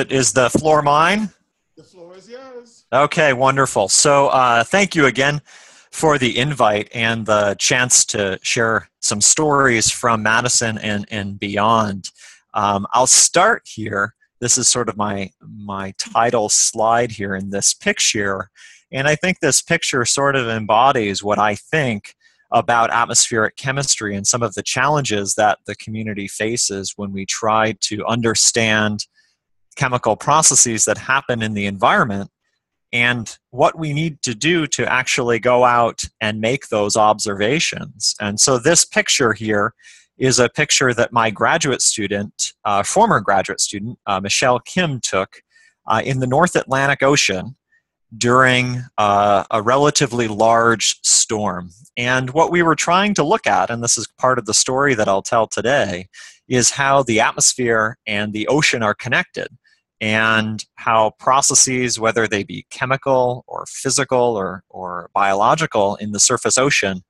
Is the floor mine? The floor is yours. Okay, wonderful. So, uh, thank you again for the invite and the chance to share some stories from Madison and, and beyond. Um, I'll start here. This is sort of my my title slide here in this picture, and I think this picture sort of embodies what I think about atmospheric chemistry and some of the challenges that the community faces when we try to understand chemical processes that happen in the environment and what we need to do to actually go out and make those observations. And so, this picture here is a picture that my graduate student, uh, former graduate student, uh, Michelle Kim, took uh, in the North Atlantic Ocean during uh, a relatively large storm. And what we were trying to look at, and this is part of the story that I'll tell today, is how the atmosphere and the ocean are connected and how processes, whether they be chemical or physical or, or biological in the surface ocean,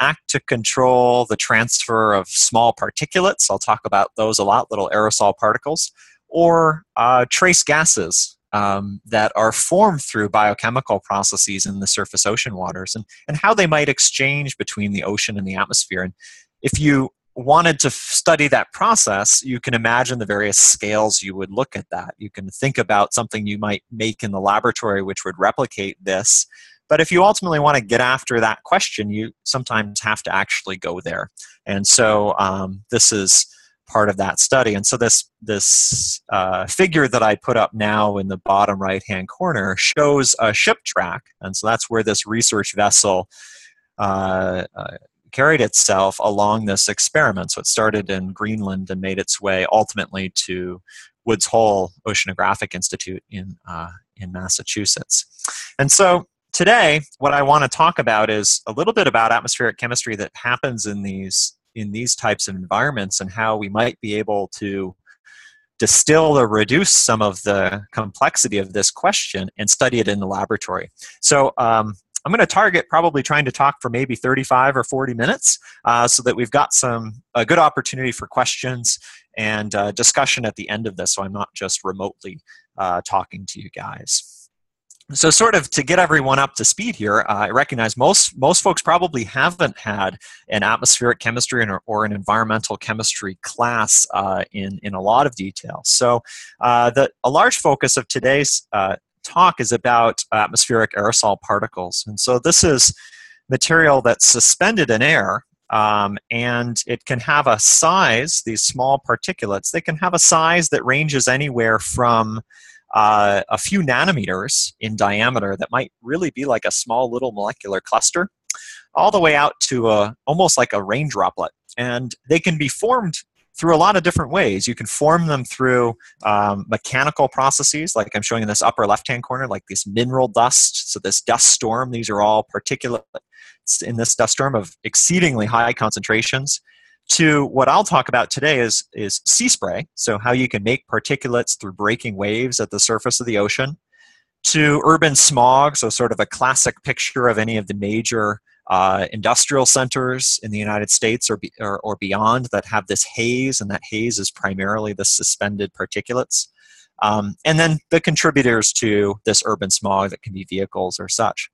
act to control the transfer of small particulates. I'll talk about those a lot, little aerosol particles, or uh, trace gases um, that are formed through biochemical processes in the surface ocean waters and, and how they might exchange between the ocean and the atmosphere. And if you wanted to study that process, you can imagine the various scales you would look at that. You can think about something you might make in the laboratory which would replicate this. But if you ultimately want to get after that question, you sometimes have to actually go there. And so um, this is part of that study. And so this this uh, figure that I put up now in the bottom right hand corner shows a ship track, and so that's where this research vessel uh, uh, carried itself along this experiment. So it started in Greenland and made its way ultimately to Woods Hole Oceanographic Institute in, uh, in Massachusetts. And so today, what I want to talk about is a little bit about atmospheric chemistry that happens in these in these types of environments and how we might be able to distill or reduce some of the complexity of this question and study it in the laboratory. So um, I'm going to target probably trying to talk for maybe 35 or 40 minutes uh, so that we've got some a good opportunity for questions and uh, discussion at the end of this so I'm not just remotely uh, talking to you guys. So, sort of to get everyone up to speed here, uh, I recognize most most folks probably haven't had an atmospheric chemistry or, or an environmental chemistry class uh, in in a lot of detail. So, uh, the a large focus of today's talk is about atmospheric aerosol particles. And so this is material that's suspended in air um, and it can have a size, these small particulates, they can have a size that ranges anywhere from uh, a few nanometers in diameter that might really be like a small little molecular cluster all the way out to a, almost like a rain droplet. And they can be formed through a lot of different ways. You can form them through um, mechanical processes, like I'm showing in this upper left hand corner, like this mineral dust. So, this dust storm, these are all particulate in this dust storm of exceedingly high concentrations. To what I'll talk about today is, is sea spray, so how you can make particulates through breaking waves at the surface of the ocean. To urban smog, so sort of a classic picture of any of the major uh, industrial centers in the United States or, be, or, or, beyond that have this haze, and that haze is primarily the suspended particulates. Um, and then the contributors to this urban smog that can be vehicles or such.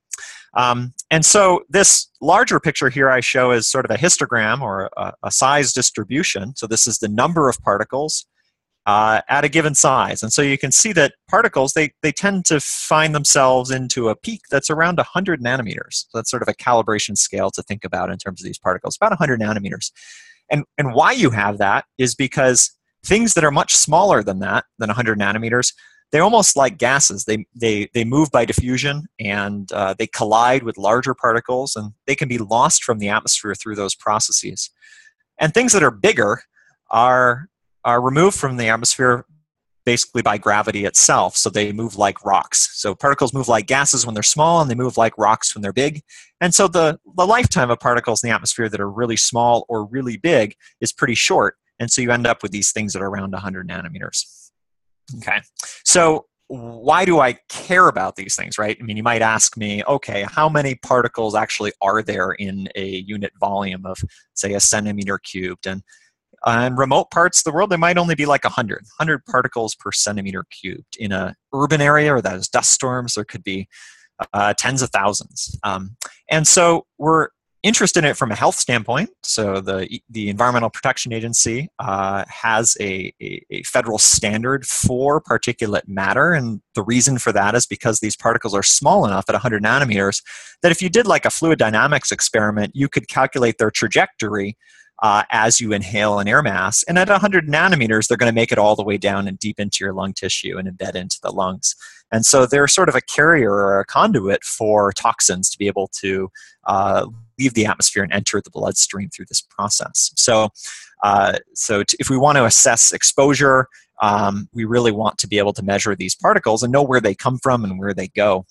Um, and so this larger picture here I show is sort of a histogram or a, a size distribution. So this is the number of particles uh, at a given size. And so you can see that particles, they, they tend to find themselves into a peak that's around 100 nanometers. So that's sort of a calibration scale to think about in terms of these particles, about 100 nanometers. And, and why you have that is because things that are much smaller than that, than 100 nanometers, they're almost like gases. They, they, they move by diffusion and uh, they collide with larger particles and they can be lost from the atmosphere through those processes. And things that are bigger are are removed from the atmosphere basically by gravity itself. So they move like rocks. So particles move like gases when they're small, and they move like rocks when they're big. And so the, the lifetime of particles in the atmosphere that are really small or really big is pretty short. And so you end up with these things that are around 100 nanometers. Okay. So why do I care about these things, right? I mean, you might ask me, okay, how many particles actually are there in a unit volume of, say, a centimeter cubed? And in remote parts of the world, there might only be like 100, 100 particles per centimeter cubed. In a urban area or that is dust storms, there could be uh, tens of thousands. Um, and so we're interested in it from a health standpoint. So the the Environmental Protection Agency uh, has a, a, a, federal standard for particulate matter, and the reason for that is because these particles are small enough at 100 nanometers that if you did like a fluid dynamics experiment, you could calculate their trajectory. Uh, as you inhale an air mass, and at 100 nanometers, they're going to make it all the way down and deep into your lung tissue and embed into the lungs. And so they're sort of a carrier or a conduit for toxins to be able to uh, leave the atmosphere and enter the bloodstream through this process. So, uh, so t- if we want to assess exposure, um, we really want to be able to measure these particles and know where they come from and where they go.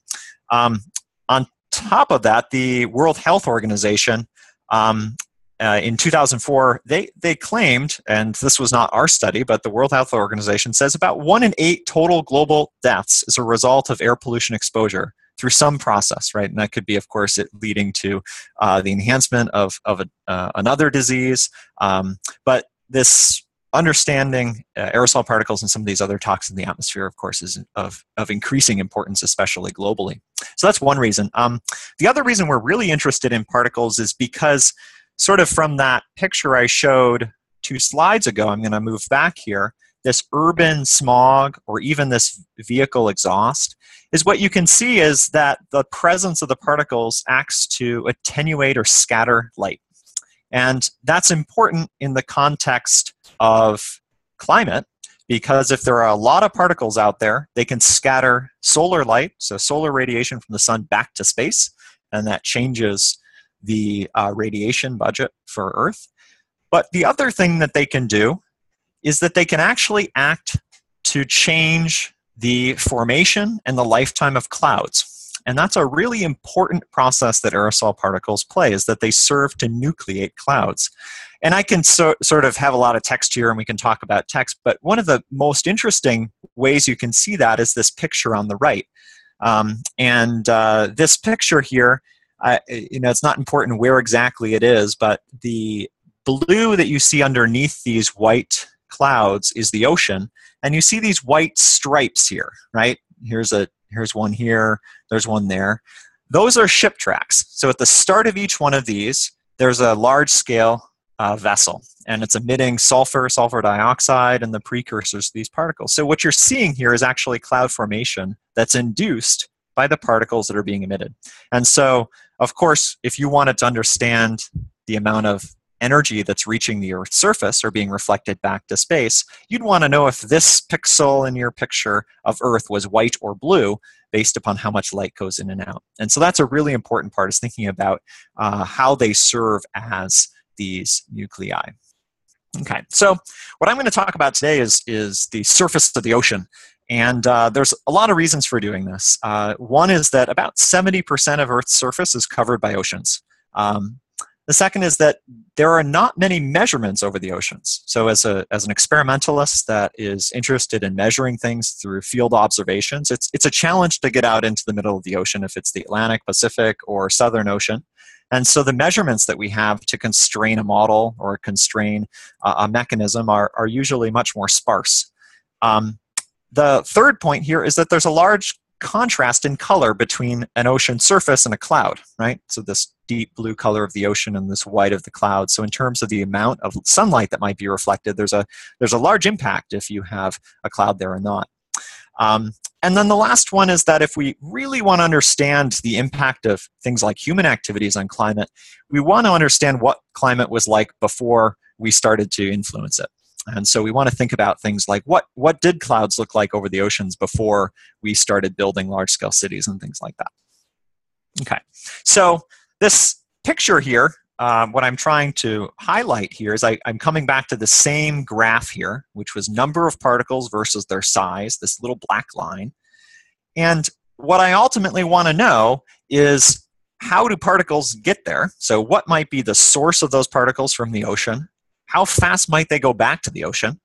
Um, on top of that, the World Health Organization um, uh, in 2004, they, they claimed, and this was not our study, but the World Health Organization says about one in eight total global deaths is a result of air pollution exposure through some process, right? And that could be, of course, it leading to uh, the enhancement of, of a, uh, another disease. Um, but this understanding uh, aerosol particles and some of these other toxins in the atmosphere, of course, is of, of increasing importance, especially globally. So that's one reason. Um, the other reason we're really interested in particles is because, sort of from that picture I showed two slides ago, I'm going to move back here this urban smog or even this vehicle exhaust is what you can see is that the presence of the particles acts to attenuate or scatter light. And that's important in the context of climate because if there are a lot of particles out there, they can scatter solar light, so solar radiation from the sun back to space, and that changes the uh, radiation budget for Earth. But the other thing that they can do is that they can actually act to change the formation and the lifetime of clouds. And that's a really important process that aerosol particles play is that they serve to nucleate clouds. And I can so, sort of have a lot of text here and we can talk about text, but one of the most interesting ways you can see that is this picture on the right. Um, and uh, this picture here, uh, you know, it's not important where exactly it is, but the blue that you see underneath these white clouds is the ocean and you see these white stripes here right? Here's a here's one here there's one there. Those are ship tracks. So at the start of each one of these there's a large scale uh, vessel and it's emitting sulfur sulfur dioxide and the precursors to these particles. So what you're seeing here is actually cloud formation that's induced by the particles that are being emitted and so of course if you wanted to understand the amount of energy that's reaching the Earth's surface or being reflected back to space, you'd want to know if this pixel in your picture of Earth was white or blue based upon how much light goes in and out. And so that's a really important part is thinking about uh, how they serve as these nuclei. Okay, so what I'm going to talk about today is, is the surface of the ocean. And uh, there's a lot of reasons for doing this. Uh, one is that about 70% of Earth's surface is covered by oceans. Um, the second is that there are not many measurements over the oceans. So, as, a, as an experimentalist that is interested in measuring things through field observations, it's, it's a challenge to get out into the middle of the ocean if it's the Atlantic, Pacific, or Southern Ocean. And so, the measurements that we have to constrain a model or constrain uh, a mechanism are, are usually much more sparse. Um, the third point here is that there's a large contrast in color between an ocean surface and a cloud, right? So this deep blue color of the ocean and this white of the cloud. So in terms of the amount of sunlight that might be reflected, there's a there's a large impact if you have a cloud there or not. Um, and then the last one is that if we really want to understand the impact of things like human activities on climate, we want to understand what climate was like before we started to influence it. And so we want to think about things like what, what did clouds look like over the oceans before we started building large scale cities and things like that. Okay, so this picture here, um, what I'm trying to highlight here is I, I'm coming back to the same graph here, which was number of particles versus their size, this little black line. And what I ultimately want to know is how do particles get there? So, what might be the source of those particles from the ocean? How fast might they go back to the ocean?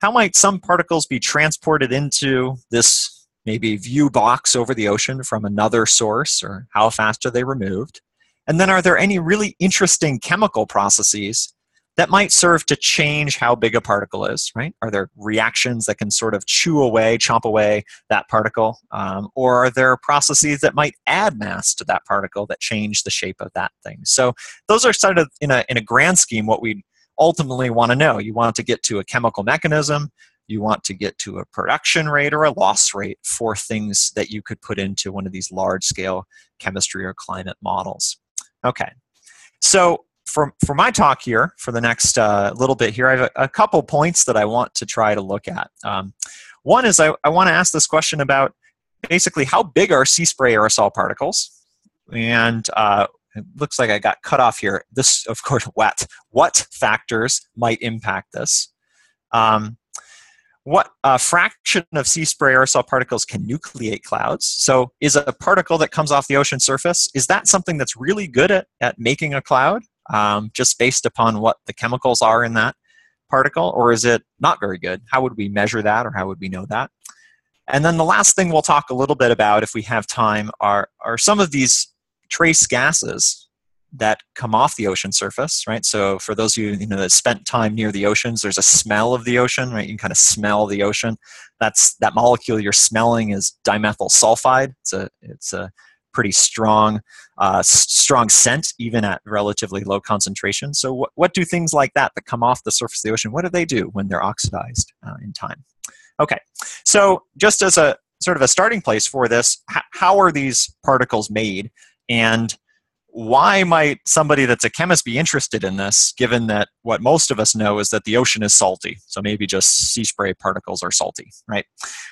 How might some particles be transported into this maybe view box over the ocean from another source, or how fast are they removed? And then, are there any really interesting chemical processes that might serve to change how big a particle is, right? Are there reactions that can sort of chew away, chomp away that particle? Um, or are there processes that might add mass to that particle that change the shape of that thing? So those are sort of, in a, in a grand scheme, what we ultimately want to know. You want to get to a chemical mechanism, you want to get to a production rate or a loss rate for things that you could put into one of these large scale chemistry or climate models. Okay, so for, for my talk here, for the next uh, little bit here, I have a, a, couple points that I want to try to look at. Um, one is I, I want to ask this question about basically how big are sea spray aerosol particles? And uh, it looks like I got cut off here. This, of course, what? What factors might impact this? Um, what fraction of sea spray aerosol particles can nucleate clouds? So, is a particle that comes off the ocean surface is that something that's really good at, at making a cloud? um, just based upon what the chemicals are in that particle, or is it not very good? How would we measure that, or how would we know that? And then the last thing we'll talk a little bit about, if we have time, are, are some of these trace gases that come off the ocean surface, right? So for those of you, you know that spent time near the oceans, there's a smell of the ocean, right? You can kind of smell the ocean. That's that molecule you're smelling is dimethyl sulfide. It's a it's a pretty strong, uh, strong scent even at relatively low concentration. So, what, what do things like that that come off the surface of the ocean? What do they do when they're oxidized uh, in time? Okay, so just as a sort of a starting place for this, h- how are these particles made, and why might somebody that's a chemist be interested in this, given that what most of us know is that the ocean is salty? So maybe just sea spray particles are salty, right?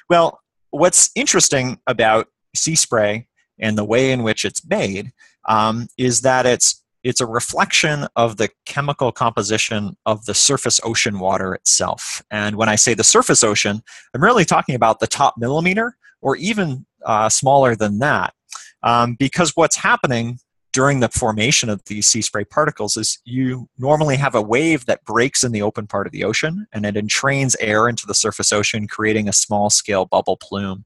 Well, what's interesting about sea spray and the way in which it's made um, is that it's it's a reflection of the chemical composition of the surface ocean water itself. And when I say the surface ocean, I'm really talking about the top millimeter or even uh, smaller than that. Um, because what's happening during the formation of these sea spray particles is you normally have a wave that breaks in the open part of the ocean and it entrains air into the surface ocean, creating a small scale bubble plume.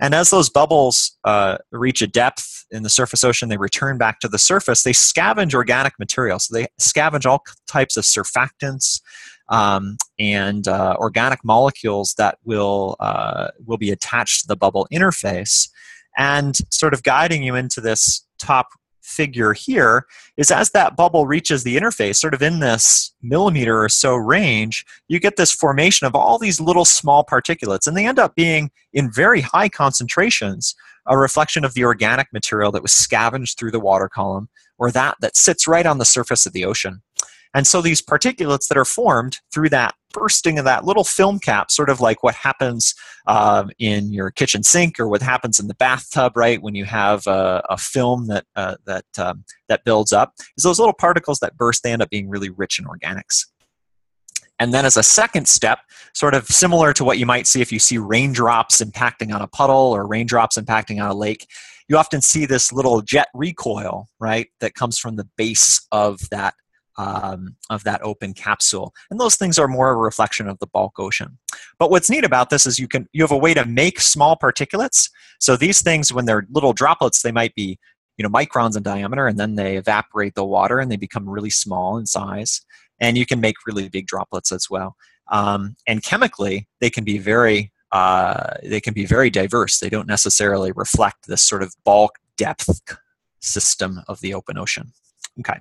And as those bubbles uh, reach a depth in the surface ocean, they return back to the surface. They scavenge organic material. So they scavenge all types of surfactants um, and uh, organic molecules that will uh, will be attached to the bubble interface, and sort of guiding you into this top figure here is as that bubble reaches the interface, sort of in this millimeter or so range, you get this formation of all these little small particulates, and they end up being in very high concentrations a reflection of the organic material that was scavenged through the water column or that that sits right on the surface of the ocean. And so these particulates that are formed through that bursting of that little film cap, sort of like what happens uh, in your kitchen sink or what happens in the bathtub, right? When you have a, a film that uh, that um, that builds up, is those little particles that burst. They end up being really rich in organics. And then, as a second step, sort of similar to what you might see if you see raindrops impacting on a puddle or raindrops impacting on a lake, you often see this little jet recoil, right, that comes from the base of that um, of that open capsule. And those things are more a reflection of the bulk ocean. But what's neat about this is you can you have a way to make small particulates. So these things, when they're little droplets, they might be you know microns in diameter, and then they evaporate the water and they become really small in size. And you can make really big droplets as well. Um, and chemically, they can be very uh, they can be very diverse. They don't necessarily reflect this sort of bulk depth system of the open ocean. Okay,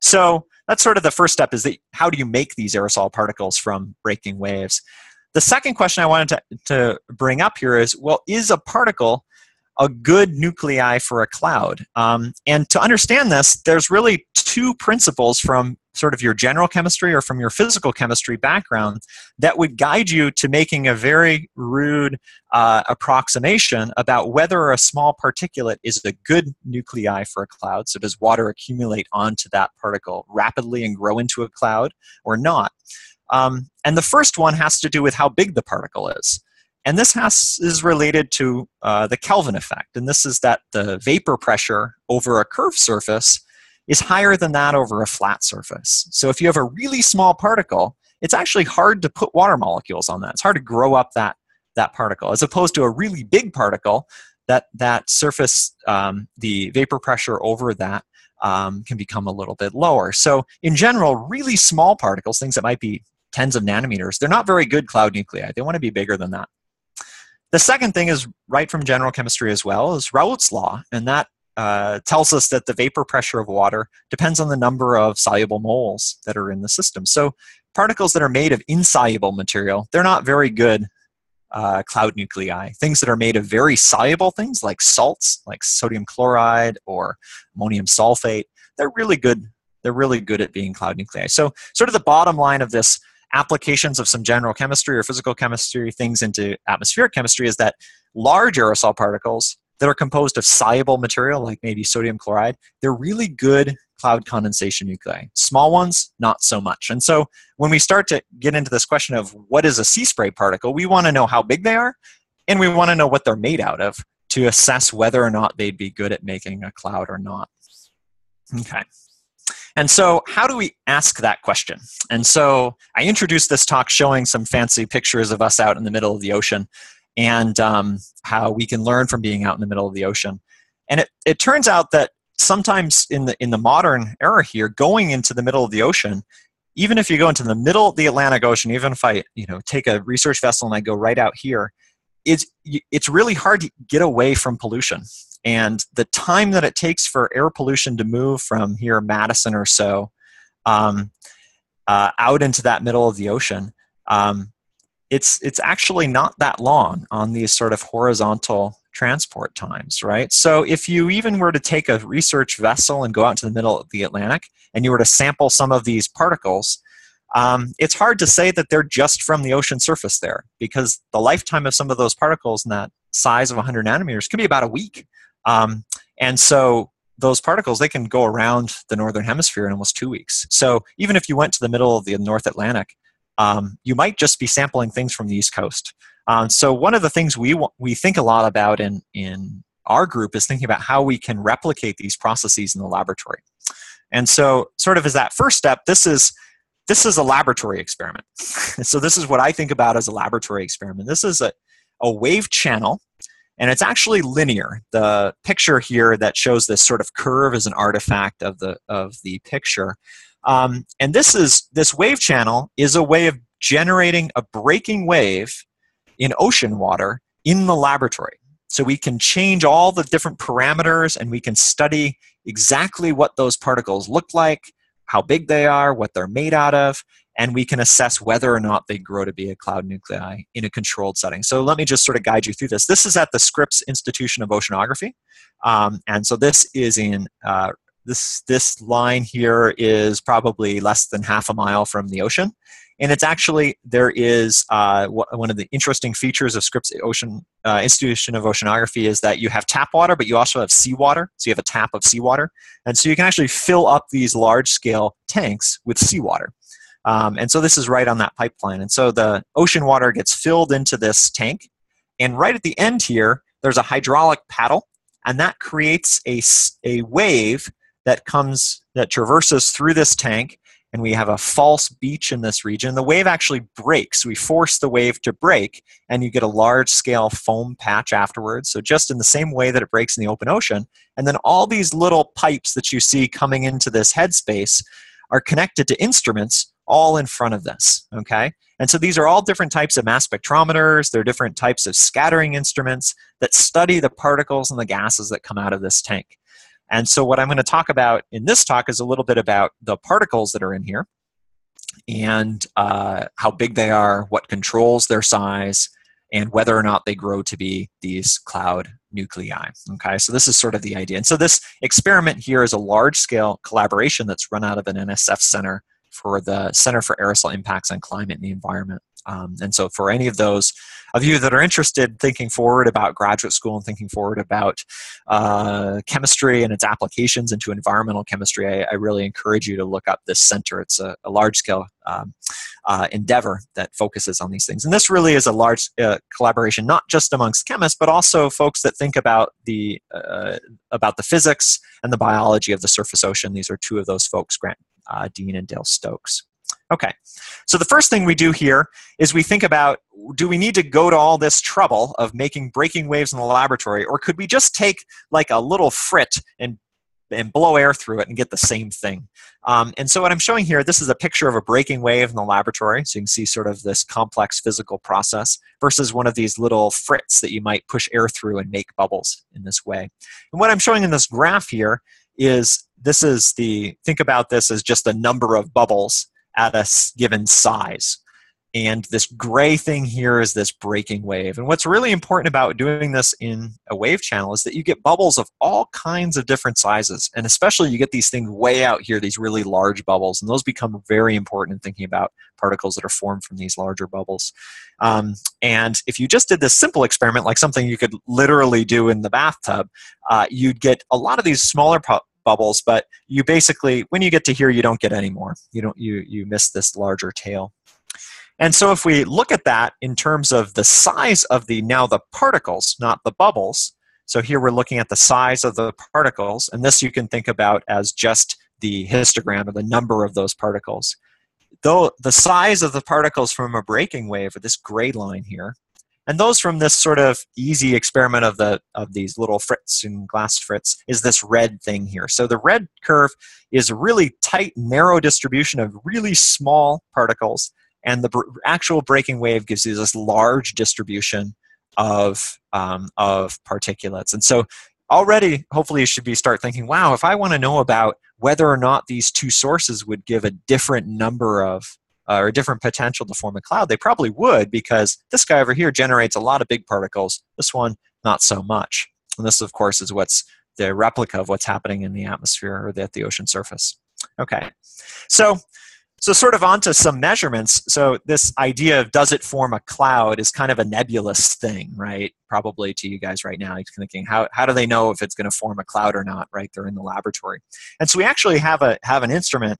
so that's sort of the first step is that how do you make these aerosol particles from breaking waves? The second question I wanted to, to bring up here is well, is a particle a good nuclei for a cloud? Um, and to understand this, there's really two principles from sort of your general chemistry or from your physical chemistry background that would guide you to making a very rude uh, approximation about whether a small particulate is a good nuclei for a cloud. So, does water accumulate onto that particle rapidly and grow into a cloud or not? Um, and the first one has to do with how big the particle is. And this has, is related to uh, the Kelvin effect. And this is that the vapor pressure over a curved surface is higher than that over a flat surface. So if you have a really small particle, it's actually hard to put water molecules on that. It's hard to grow up that, that particle, as opposed to a really big particle that that surface, um, the vapor pressure over that um, can become a little bit lower. So, in general, really small particles, things that might be tens of nanometers, they're not very good cloud nuclei. They want to be bigger than that. The second thing is right from general chemistry as well is Raoult's law, and that uh, tells us that the vapor pressure of water depends on the number of soluble moles that are in the system. So particles that are made of insoluble material, they're not very good uh, cloud nuclei. Things that are made of very soluble things like salts, like sodium chloride or ammonium sulfate, they're really good. They're really good at being cloud nuclei. So sort of the bottom line of this applications of some general chemistry or physical chemistry things into atmospheric chemistry is that large aerosol particles that are composed of soluble material like maybe sodium chloride, they're really good cloud condensation nuclei. Small ones, not so much. And so when we start to get into this question of what is a sea spray particle, we want to know how big they are and we want to know what they're made out of to assess whether or not they'd be good at making a cloud or not. Okay. And so, how do we ask that question? And so, I introduced this talk showing some fancy pictures of us out in the middle of the ocean and um, how we can learn from being out in the middle of the ocean. And it, it turns out that sometimes in the in the modern era here, going into the middle of the ocean, even if you go into the middle of the Atlantic Ocean, even if I you know take a research vessel and I go right out here, it's it's really hard to get away from pollution. And the time that it takes for air pollution to move from here, Madison or so, um, uh, out into that middle of the ocean, um, it's it's actually not that long on these sort of horizontal transport times, right? So if you even were to take a research vessel and go out into the middle of the Atlantic and you were to sample some of these particles, um, it's hard to say that they're just from the ocean surface there because the lifetime of some of those particles in that size of 100 nanometers could be about a week. Um, and so those particles they can go around the northern hemisphere in almost two weeks. So even if you went to the middle of the North Atlantic um, you might just be sampling things from the East Coast. Um, so one of the things we we think a lot about in in our group is thinking about how we can replicate these processes in the laboratory. And so, sort of as that first step, this is this is a laboratory experiment. so this is what I think about as a laboratory experiment. This is a, a wave channel, and it's actually linear. The picture here that shows this sort of curve is an artifact of the of the picture. Um, and this is this wave channel is a way of generating a breaking wave in ocean water in the laboratory. So we can change all the different parameters and we can study exactly what those particles look like, how big they are, what they're made out of, and we can assess whether or not they grow to be a cloud nuclei in a controlled setting. So let me just sort of guide you through this. This is at the Scripps Institution of Oceanography. Um, and so this is in uh, this, this line here is probably less than half a mile from the ocean. And it's actually, there is uh, one of the interesting features of Scripps Ocean uh, Institution of Oceanography is that you have tap water, but you also have seawater. So you have a tap of seawater. And so you can actually fill up these large scale tanks with seawater. Um, and so this is right on that pipeline. And so the ocean water gets filled into this tank. And right at the end here, there's a hydraulic paddle, and that creates a, a wave that comes that traverses through this tank and we have a false beach in this region. The wave actually breaks. We force the wave to break and you get a large scale foam patch afterwards. So just in the same way that it breaks in the open ocean and then all these little pipes that you see coming into this headspace are connected to instruments all in front of this okay? And so these are all different types of mass spectrometers. They're different types of scattering instruments that study the particles and the gases that come out of this tank and so, what I'm going to talk about in this talk is a little bit about the particles that are in here and uh, how big they are, what controls their size, and whether or not they grow to be these cloud nuclei. Okay, so this is sort of the idea. And so, this experiment here is a large scale collaboration that's run out of an NSF center for the Center for Aerosol Impacts on Climate and the Environment. Um, and so, for any of those of you that are interested thinking forward about graduate school and thinking forward about uh, chemistry and its applications into environmental chemistry, I, I, really encourage you to look up this center. It's a, a large scale um, uh, endeavor that focuses on these things. And this really is a large uh, collaboration, not just amongst chemists, but also folks that think about the uh, about the physics and the biology of the surface ocean. These are two of those folks, Grant uh, Deane and Dale Stokes. Okay, so the first thing we do here is we think about do we need to go to all this trouble of making breaking waves in the laboratory, or could we just take like a little frit and and blow air through it and get the same thing. Um, and so what I'm showing here, this is a picture of a breaking wave in the laboratory. So you can see sort of this complex physical process versus one of these little frits that you might push air through and make bubbles in this way. And what I'm showing in this graph here is this is the, think about this as just a number of bubbles at a given size. And this gray thing here is this breaking wave. And what's really important about doing this in a wave channel is that you get bubbles of all kinds of different sizes. And especially you get these things way out here, these really large bubbles. And those become very important in thinking about particles that are formed from these larger bubbles. Um, and if you just did this simple experiment, like something you could literally do in the bathtub, uh, you'd get a lot of these smaller bubbles, but you basically, when you get to here, you don't get any more. You don't, you, you miss this larger tail. And so if we look at that in terms of the size of the now the particles, not the bubbles, so here we're looking at the size of the particles, and this you can think about as just the histogram or the number of those particles. Though the size of the particles from a breaking wave are this gray line here, and those from this sort of easy experiment of the of these little frits and glass frits is this red thing here. So the red curve is a really tight, narrow distribution of really small particles and the br- actual breaking wave gives you this large distribution of um, of particulates and so already hopefully you should be start thinking wow if i want to know about whether or not these two sources would give a different number of uh, or a different potential to form a cloud they probably would because this guy over here generates a lot of big particles this one not so much and this of course is what's the replica of what's happening in the atmosphere or at the ocean surface okay so so, sort of onto some measurements. So, this idea of does it form a cloud is kind of a nebulous thing, right? Probably to you guys right now. Thinking, how, how do they know if it's going to form a cloud or not, right? They're in the laboratory. And so, we actually have, a, have an instrument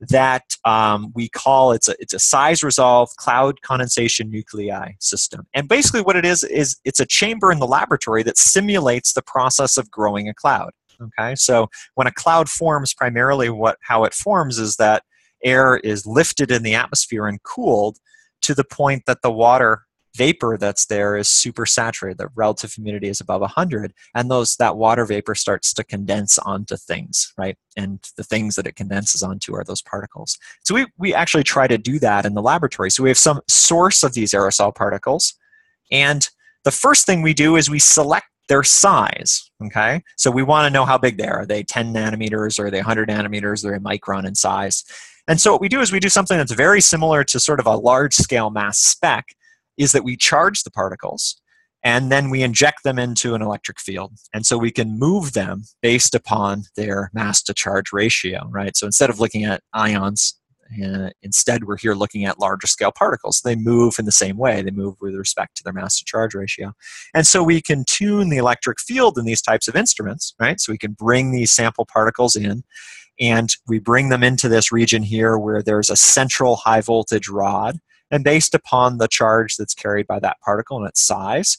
that um, we call it's a, it's a size resolved cloud condensation nuclei system. And basically, what it is, is it's a chamber in the laboratory that simulates the process of growing a cloud. Okay, so when a cloud forms, primarily what how it forms is that air is lifted in the atmosphere and cooled to the point that the water vapor that's there is super saturated the relative humidity is above 100 and those that water vapor starts to condense onto things right? And the things that it condenses onto are those particles. So we, we actually try to do that in the laboratory. So we have some source of these aerosol particles and the first thing we do is we select their size okay? So we want to know how big they are. Are they 10 nanometers? Or are they 100 nanometers? Are they micron in size? And so what we do is we do something that's very similar to sort of a large scale mass spec, is that we charge the particles and then we inject them into an electric field. And so we can move them based upon their mass to charge ratio, right? So instead of looking at ions, uh, instead we're here looking at larger scale particles. They move in the same way. They move with respect to their mass to charge ratio. And so we can tune the electric field in these types of instruments, right? So we can bring these sample particles in and we bring them into this region here where there's a central high voltage rod and based upon the charge that's carried by that particle and its size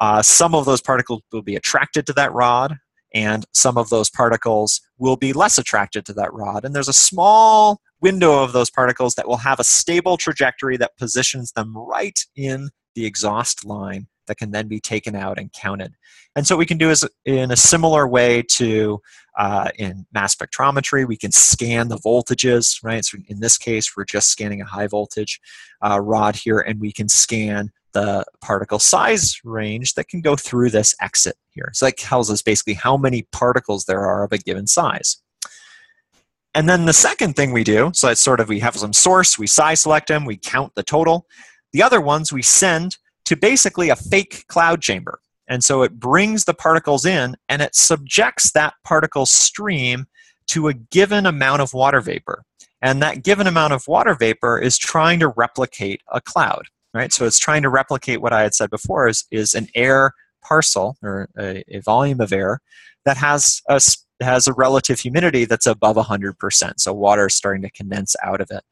uh, some of those particles will be attracted to that rod and some of those particles will be less attracted to that rod. And there's a small window of those particles that will have a stable trajectory that positions them right in the exhaust line that can then be taken out and counted. And so what we can do is in a similar way to uh, in mass spectrometry, we can scan the voltages, right? So in this case, we're just scanning a high voltage uh, rod here, and we can scan the particle size range that can go through this exit here. So that tells us basically how many particles there are of a given size. And then the second thing we do, so it's sort of we have some source, we size select them, we count the total. The other ones we send to basically a fake cloud chamber. And so it brings the particles in and it subjects that particle stream to a given amount of water vapor. And that given amount of water vapor is trying to replicate a cloud, right? So it's trying to replicate what I had said before is, is an air parcel or a, a volume of air that has a, has a relative humidity that's above 100%. So water is starting to condense out of it.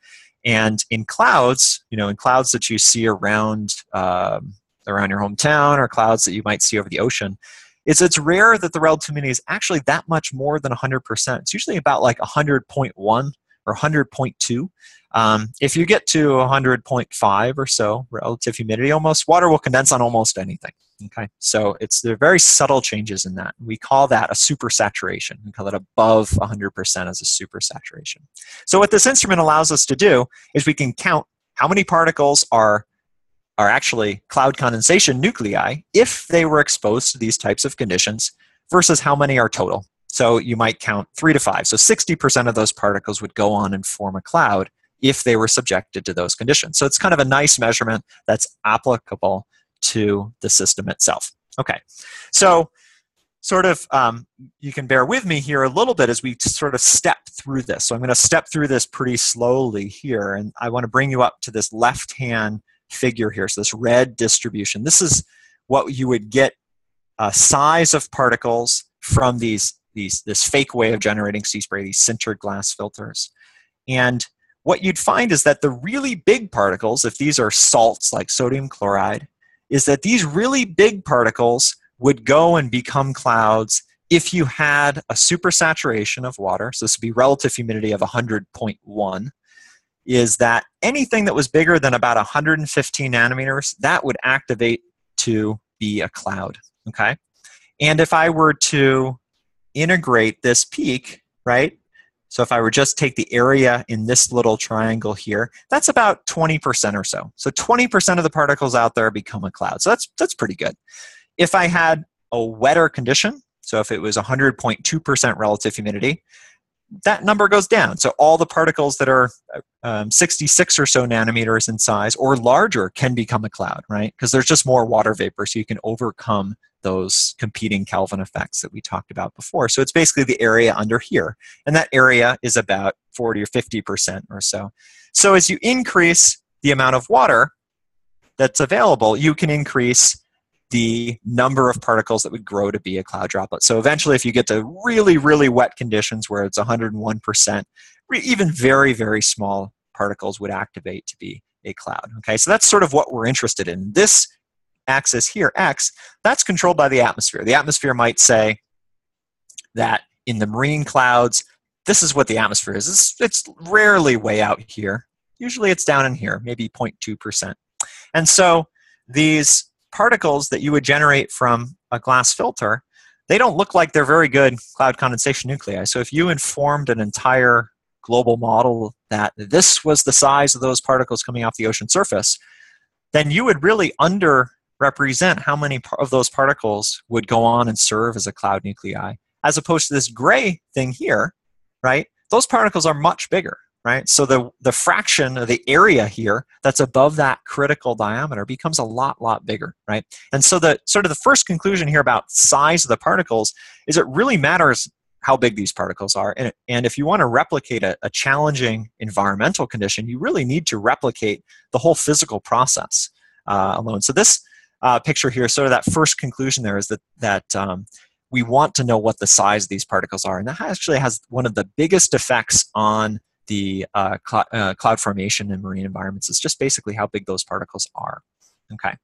And in clouds, you know, in clouds that you see around um, around your hometown or clouds that you might see over the ocean, it's it's rare that the relative humidity is actually that much more than 100%. It's usually about like 100.1 or 100.2. Um, if you get to 100.5 or so relative humidity, almost water will condense on almost anything. Okay, so it's there are very subtle changes in that. We call that a supersaturation. We call it above 100% as a supersaturation. So what this instrument allows us to do is we can count how many particles are are actually cloud condensation nuclei if they were exposed to these types of conditions versus how many are total. So you might count three to five. So 60% of those particles would go on and form a cloud if they were subjected to those conditions. So it's kind of a nice measurement that's applicable to the system itself. Okay, so sort of um, you can bear with me here a little bit as we sort of step through this. So I'm going to step through this pretty slowly here, and I want to bring you up to this left-hand figure here. So this red distribution. This is what you would get a size of particles from these these this fake way of generating sea spray, these sintered glass filters, and what you'd find is that the really big particles, if these are salts like sodium chloride, is that these really big particles would go and become clouds if you had a supersaturation of water, so this would be relative humidity of 100.1, is that anything that was bigger than about 115 nanometers, that would activate to be a cloud, okay? And if I were to integrate this peak, right, so if I were just take the area in this little triangle here, that's about 20% or so. So 20% of the particles out there become a cloud. So that's, that's pretty good. If I had a wetter condition, so if it was 100.2% relative humidity, that number goes down. So all the particles that are um, 66 or so nanometers in size or larger can become a cloud, right? Because there's just more water vapor, so you can overcome those competing Kelvin effects that we talked about before. So it's basically the area under here. And that area is about 40 or 50% or so. So as you increase the amount of water that's available, you can increase the number of particles that would grow to be a cloud droplet. So eventually, if you get to really, really wet conditions where it's 101%, even very, very small particles would activate to be a cloud. Okay, so that's sort of what we're interested in. This axis here, x, that's controlled by the atmosphere. The atmosphere might say that in the marine clouds, this is what the atmosphere is. It's, it's rarely way out here. Usually it's down in here, maybe 0.2%. And so these particles that you would generate from a glass filter, they don't look like they're very good cloud condensation nuclei. So if you informed an entire global model that this was the size of those particles coming off the ocean surface, then you would really under represent how many of those particles would go on and serve as a cloud nuclei, as opposed to this gray thing here, right? Those particles are much bigger, right? So the, the fraction of the area here that's above that critical diameter becomes a lot, lot bigger, right? And so the sort of the first conclusion here about size of the particles is it really matters how big these particles are. And, and if you want to replicate a, a challenging environmental condition, you really need to replicate the whole physical process uh, alone. So this uh, picture here, sort of that first conclusion there is that that um, we want to know what the size of these particles are, and that actually has one of the biggest effects on the uh, cl- uh, cloud formation in marine environments. Is just basically how big those particles are. Okay.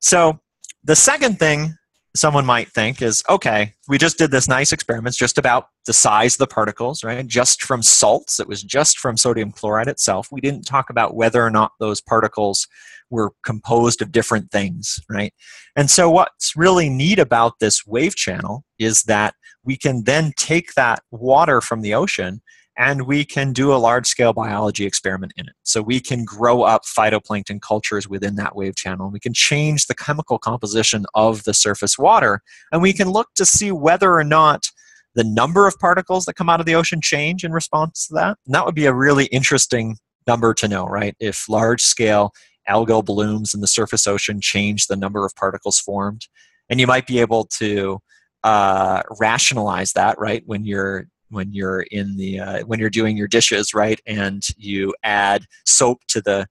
So the second thing someone might think is okay we just did this nice experiment just about the size of the particles right just from salts it was just from sodium chloride itself we didn't talk about whether or not those particles were composed of different things, right? And so, what's really neat about this wave channel is that we can then take that water from the ocean and we can do a large scale biology experiment in it. So, we can grow up phytoplankton cultures within that wave channel. and We can change the chemical composition of the surface water, and we can look to see whether or not the number of particles that come out of the ocean change in response to that. And that would be a really interesting number to know, right? If large scale algal blooms in the surface ocean change the number of particles formed. And you might be able to uh, rationalize that, right, when you're when you're in the uh, when you're doing your dishes, right, and you add soap to the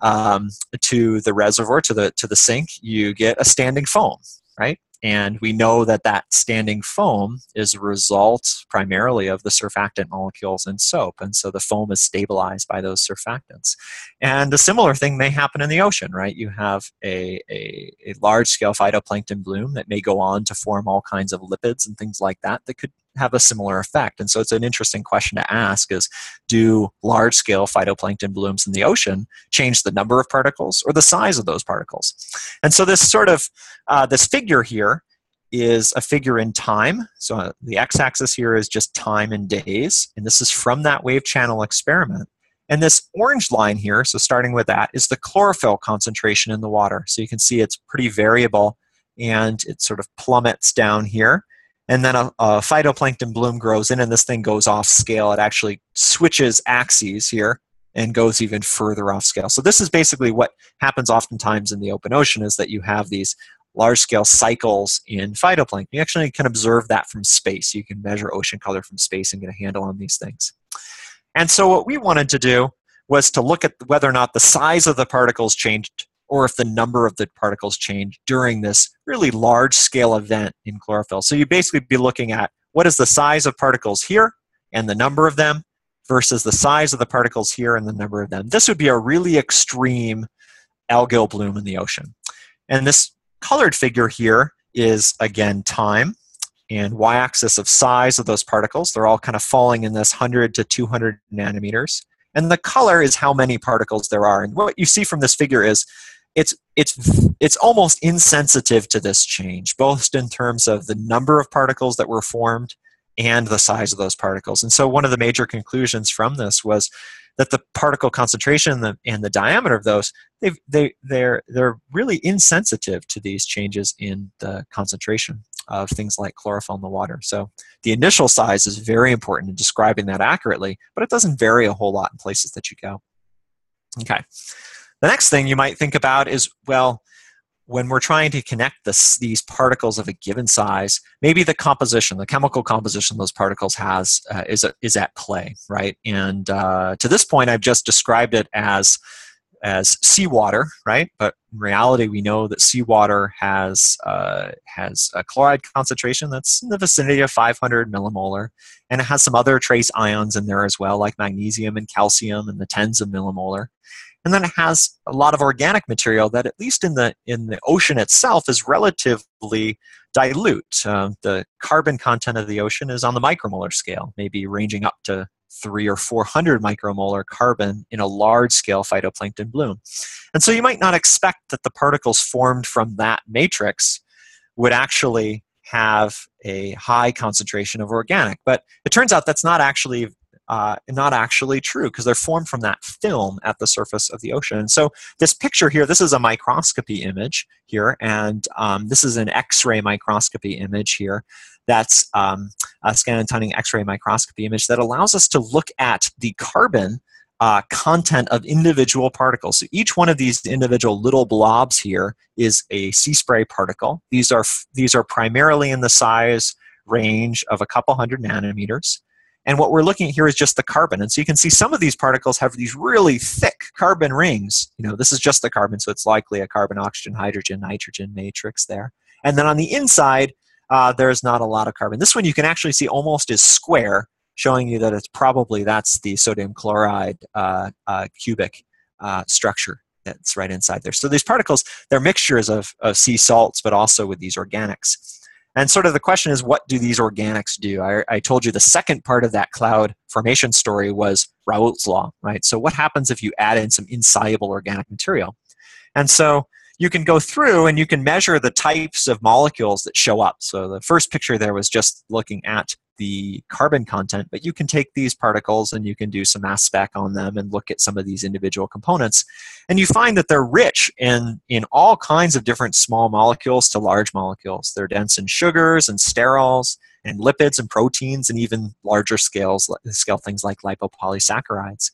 um, to the reservoir to the to the sink, you get a standing foam, right? And we know that that standing foam is a result primarily of the surfactant molecules in soap. And so the foam is stabilized by those surfactants. And a similar thing may happen in the ocean, right? You have a, a, a large scale phytoplankton bloom that may go on to form all kinds of lipids and things like that that could have a similar effect. And so it's an interesting question to ask is do large scale phytoplankton blooms in the ocean change the number of particles or the size of those particles? And so this sort of, uh, this figure here is a figure in time. So uh, the x-axis here is just time in days, and this is from that wave channel experiment. And this orange line here, so starting with that, is the chlorophyll concentration in the water. So you can see it's pretty variable and it sort of plummets down here. And then a, a, phytoplankton bloom grows in, and this thing goes off scale. It actually switches axes here and goes even further off scale. So this is basically what happens oftentimes in the open ocean is that you have these large scale cycles in phytoplankton. You actually can observe that from space. You can measure ocean color from space and get a handle on these things. And so what we wanted to do was to look at whether or not the size of the particles changed or if the number of the particles change during this really large scale event in chlorophyll. So you basically be looking at what is the size of particles here and the number of them versus the size of the particles here and the number of them. This would be a really extreme algal bloom in the ocean. And this colored figure here is again time and y-axis of size of those particles. They're all kind of falling in this 100 to 200 nanometers. And the color is how many particles there are. And what you see from this figure is it's it's it's almost insensitive to this change, both in terms of the number of particles that were formed and the size of those particles. And so one of the major conclusions from this was that the particle concentration and the, and the diameter of those they they they're they're really insensitive to these changes in the concentration of things like chlorophyll in the water. So the initial size is very important in describing that accurately, but it doesn't vary a whole lot in places that you go. Okay. The next thing you might think about is well, when we're trying to connect this, these particles of a given size, maybe the composition, the chemical composition those particles has uh, is, a, is at play, right? And uh, to this point, I've just described it as as seawater, right? But in reality, we know that seawater has uh, has a chloride concentration that's in the vicinity of 500 millimolar, and it has some other trace ions in there as well, like magnesium and calcium, in the tens of millimolar and then it has a lot of organic material that at least in the in the ocean itself is relatively dilute uh, the carbon content of the ocean is on the micromolar scale maybe ranging up to three or four hundred micromolar carbon in a large scale phytoplankton bloom and so you might not expect that the particles formed from that matrix would actually have a high concentration of organic but it turns out that's not actually uh, not actually true because they're formed from that film at the surface of the ocean. And so this picture here, this is a microscopy image here, and um, this is an X-ray microscopy image here. That's um, a scan and tunning X-ray microscopy image that allows us to look at the carbon uh, content of individual particles. So each one of these individual little blobs here is a sea spray particle. These are these are primarily in the size range of a couple hundred nanometers. And what we're looking at here is just the carbon. And so you can see some of these particles have these really thick carbon rings. You know, this is just the carbon, so it's likely a carbon, oxygen, hydrogen, nitrogen matrix there. And then on the inside, uh, there's not a lot of carbon. This one you can actually see almost is square, showing you that it's probably that's the sodium chloride uh, uh, cubic uh, structure that's right inside there. So these particles, they're mixtures of, of sea salts, but also with these organics. And sort of the question is, what do these organics do? I, I, told you the second part of that cloud formation story was Raoult's law, right? So what happens if you add in some insoluble organic material? And so you can go through and you can measure the types of molecules that show up. So the first picture there was just looking at the carbon content, but you can take these particles and you can do some mass spec on them and look at some of these individual components. And you find that they're rich in, in all kinds of different small molecules to large molecules. They're dense in sugars and sterols and lipids and proteins and even larger scales, scale things like lipopolysaccharides.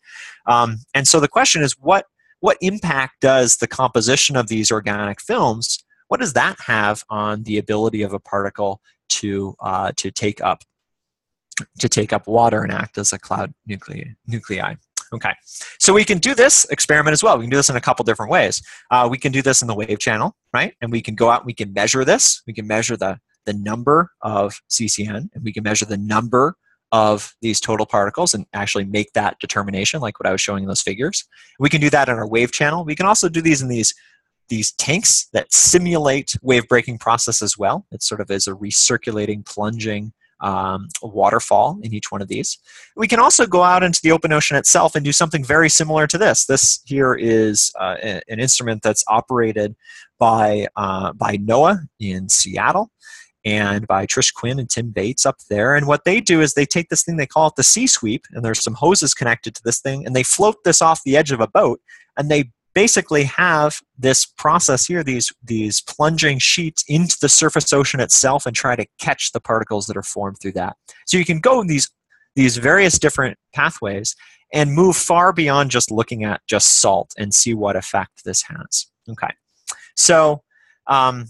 Um, and so the question is what, what impact does the composition of these organic films what does that have on the ability of a particle to uh, to take up to take up water and act as a cloud nuclei. nuclei. Okay, so we can do this experiment as well. We can do this in a couple different ways. Uh, we can do this in the wave channel, right? And we can go out and we can measure this. We can measure the, the number of CCN, and we can measure the number of these total particles and actually make that determination like what I was showing in those figures. We can do that in our wave channel. We can also do these in these these tanks that simulate wave breaking process as well. It sort of is a recirculating, plunging um, waterfall in each one of these. We can also go out into the open ocean itself and do something very similar to this. This here is uh, an instrument that's operated by, uh, by NOAA in Seattle and by Trish Quinn and Tim Bates up there. And what they do is they take this thing, they call it the sea sweep, and there's some hoses connected to this thing, and they float this off the edge of a boat, and they basically have this process here, these, these plunging sheets into the surface ocean itself and try to catch the particles that are formed through that. So you can go in these, these various different pathways and move far beyond just looking at just salt and see what effect this has. Okay, so um,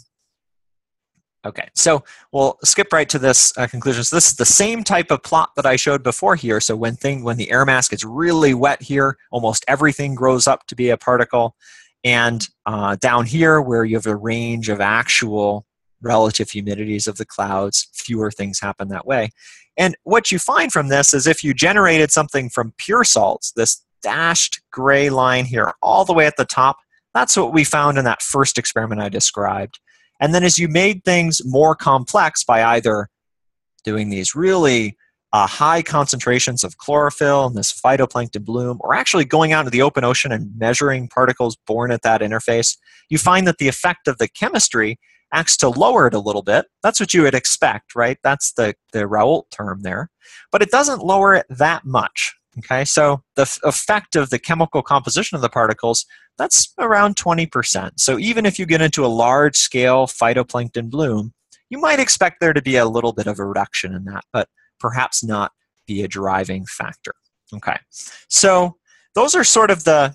Okay, so we'll skip right to this uh, conclusion. So this is the same type of plot that I showed before here. So when thing when the air mass gets really wet here, almost everything grows up to be a particle. And uh, down here, where you have a range of actual relative humidities of the clouds, fewer things happen that way. And what you find from this is if you generated something from pure salts, this dashed gray line here all the way at the top, that's what we found in that first experiment I described. And then as you made things more complex by either doing these really uh, high concentrations of chlorophyll and this phytoplankton bloom, or actually going out into the open ocean and measuring particles born at that interface, you find that the effect of the chemistry acts to lower it a little bit. That's what you would expect, right? That's the, the Raoult term there. But it doesn't lower it that much. Okay, so the f- effect of the chemical composition of the particles, that's around 20%. So even if you get into a large scale phytoplankton bloom, you might expect there to be a little bit of a reduction in that, but perhaps not be a driving factor. Okay, so those are sort of the,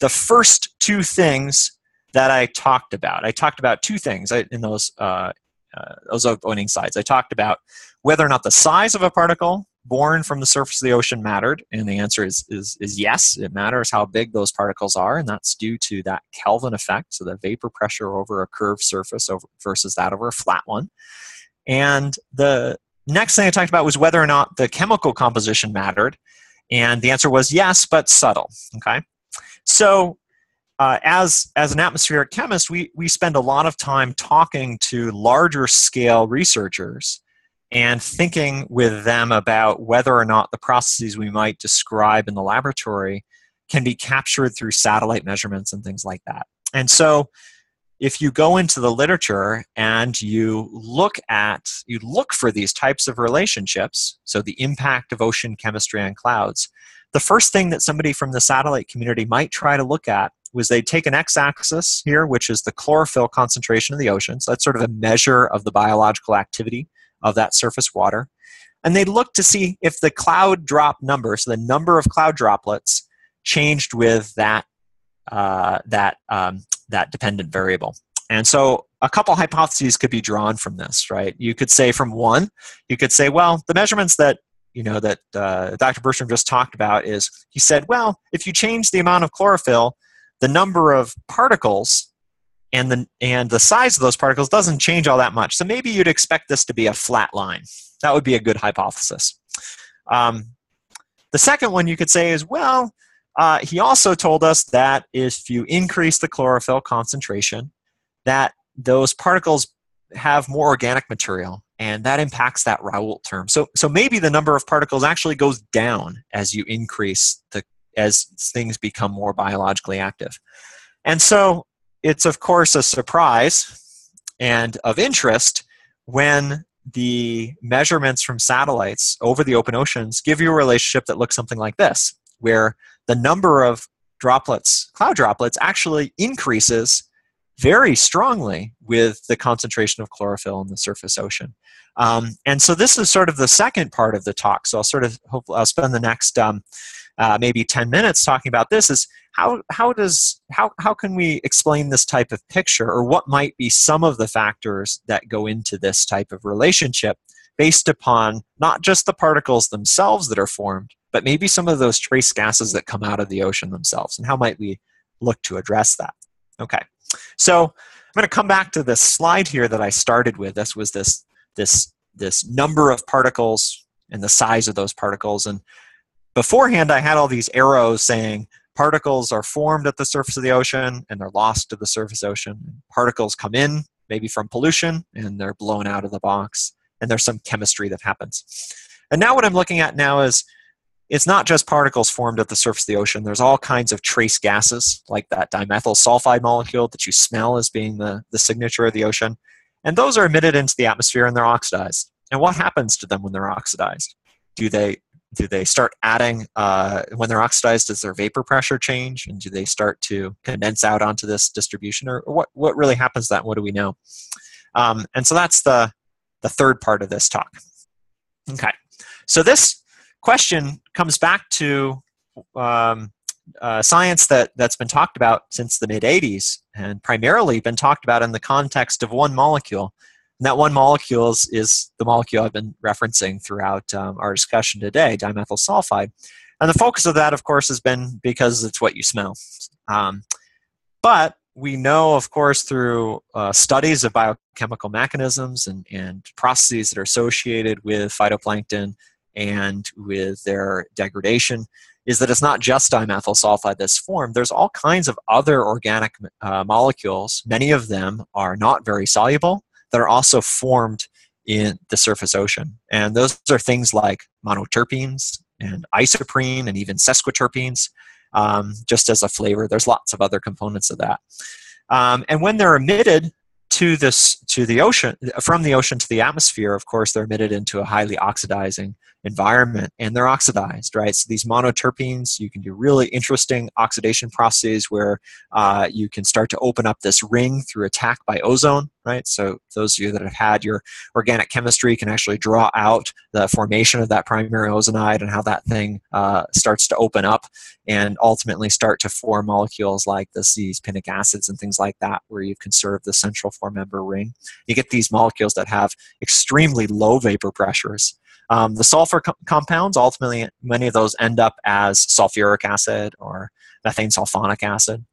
the first two things that I talked about. I talked about two things in those, uh, uh, those opening slides. I talked about whether or not the size of a particle born from the surface of the ocean mattered? And the answer is, is, is yes, it matters how big those particles are, and that's due to that Kelvin effect, so the vapor pressure over a curved surface over, versus that over a flat one. And the next thing I talked about was whether or not the chemical composition mattered, and the answer was yes, but subtle. Okay, so uh, as as an atmospheric chemist, we we spend a lot of time talking to larger scale researchers and thinking with them about whether or not the processes we might describe in the laboratory can be captured through satellite measurements and things like that. And so if you go into the literature and you look at you look for these types of relationships so the impact of ocean chemistry on clouds the first thing that somebody from the satellite community might try to look at was they'd take an x-axis here which is the chlorophyll concentration of the ocean so that's sort of a measure of the biological activity of that surface water. And they looked to see if the cloud drop number, so the number of cloud droplets, changed with that, uh, that, um, that dependent variable. And so a couple hypotheses could be drawn from this, right? You could say from one, you could say, well, the measurements that you know that uh, Dr. Bertram just talked about is he said, well, if you change the amount of chlorophyll, the number of particles and the and the size of those particles doesn't change all that much. So maybe you'd expect this to be a flat line. That would be a good hypothesis. Um, the second one you could say is well, uh, he also told us that if you increase the chlorophyll concentration, that those particles have more organic material, and that impacts that Raoult term. So so maybe the number of particles actually goes down as you increase the as things become more biologically active. And so it's, of course, a surprise and of interest when the measurements from satellites over the open oceans give you a relationship that looks something like this, where the number of droplets, cloud droplets, actually increases very strongly with the concentration of chlorophyll in the surface ocean. Um, and so this is sort of the second part of the talk. So I'll sort of hope I'll spend the next um, uh, maybe 10 minutes talking about this is how, how does how, how can we explain this type of picture or what might be some of the factors that go into this type of relationship based upon not just the particles themselves that are formed but maybe some of those trace gases that come out of the ocean themselves and how might we look to address that okay so i'm going to come back to this slide here that i started with. This was this this this number of particles and the size of those particles. And beforehand i had all these arrows saying particles are formed at the surface of the ocean and they're lost to the surface ocean. Particles come in maybe from pollution and they're blown out of the box. And there's some chemistry that happens. And now what I'm looking at now is it's not just particles formed at the surface of the ocean. There's all kinds of trace gases, like that dimethyl sulfide molecule that you smell as being the, the signature of the ocean. And those are emitted into the atmosphere and they're oxidized. And what happens to them when they're oxidized? Do they do they start adding uh, when they're oxidized does their vapor pressure change and do they start to condense out onto this distribution or, or what, what really happens to that what do we know um, and so that's the the third part of this talk okay so this question comes back to um, uh, science that, that's been talked about since the mid 80s and primarily been talked about in the context of one molecule. And that one molecule is, is the molecule I've been referencing throughout um, our discussion today, dimethyl sulfide. And the focus of that, of course, has been because it's what you smell. Um, but we know, of course, through uh, studies of biochemical mechanisms and, and processes that are associated with phytoplankton and with their degradation is that it's not just dimethyl sulfide that's formed. There's all kinds of other organic uh, molecules. Many of them are not very soluble that are also formed in the surface ocean. And those are things like monoterpenes and isoprene and even sesquiterpenes, um, just as a flavor. There's lots of other components of that. Um, and when they're emitted to this to the ocean from the ocean to the atmosphere of course they're emitted into a highly oxidizing environment and they're oxidized right? So these monoterpenes you can do really interesting oxidation processes where uh, you can start to open up this ring through attack by ozone right? So those of you that have had your organic chemistry can actually draw out the formation of that primary ozonide and how that thing uh, starts to open up and ultimately start to form molecules like the these pinic acids and things like that where you conserve the central four member ring. You get these molecules that have extremely low vapor pressures um, the sulfur co- compounds, ultimately, many of those end up as sulfuric acid or methane sulfonic acid.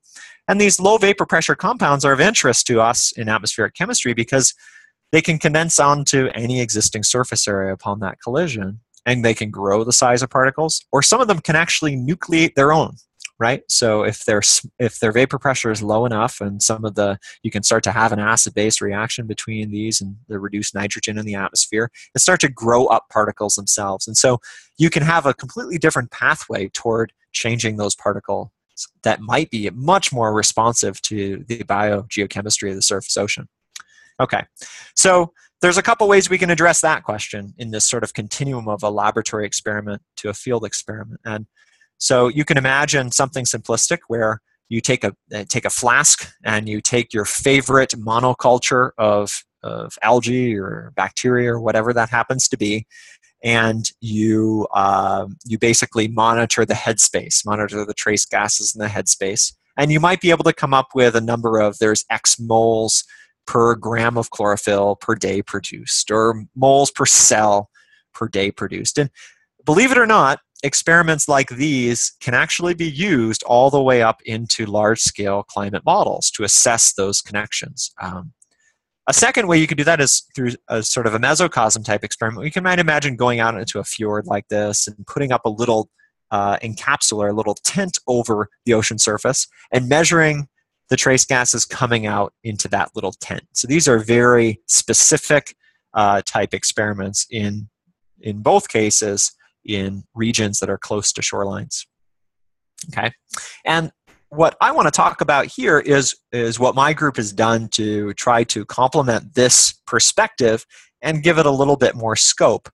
And these low vapor pressure compounds are of interest to us in atmospheric chemistry because they can condense onto any existing surface area upon that collision and they can grow the size of particles, or some of them can actually nucleate their own right? So if their if their vapor pressure is low enough, and some of the you can start to have an acid-base reaction between these and the reduced nitrogen in the atmosphere, and start to grow up particles themselves. And so you can have a completely different pathway toward changing those particles that might be much more responsive to the biogeochemistry of the surface ocean. Okay, so there's a couple ways we can address that question in this sort of continuum of a laboratory experiment to a field experiment. And so you can imagine something simplistic where you take a uh, take a flask and you take your favorite monoculture of of algae or bacteria or whatever that happens to be, and you uh, you basically monitor the headspace, monitor the trace gases in the headspace, and you might be able to come up with a number of there's X moles per gram of chlorophyll per day produced, or moles per cell per day produced, and believe it or not, experiments like these can actually be used all the way up into large scale climate models to assess those connections. Um, a second way you could do that is through a sort of a mesocosm type experiment. You can might imagine going out into a fjord like this and putting up a little uh, encapsular, a little tent over the ocean surface, and measuring the trace gases coming out into that little tent. So these are very specific uh, type experiments in in both cases in regions that are close to shorelines. Okay, and what I want to talk about here is is what my group has done to try to complement this perspective and give it a little bit more scope.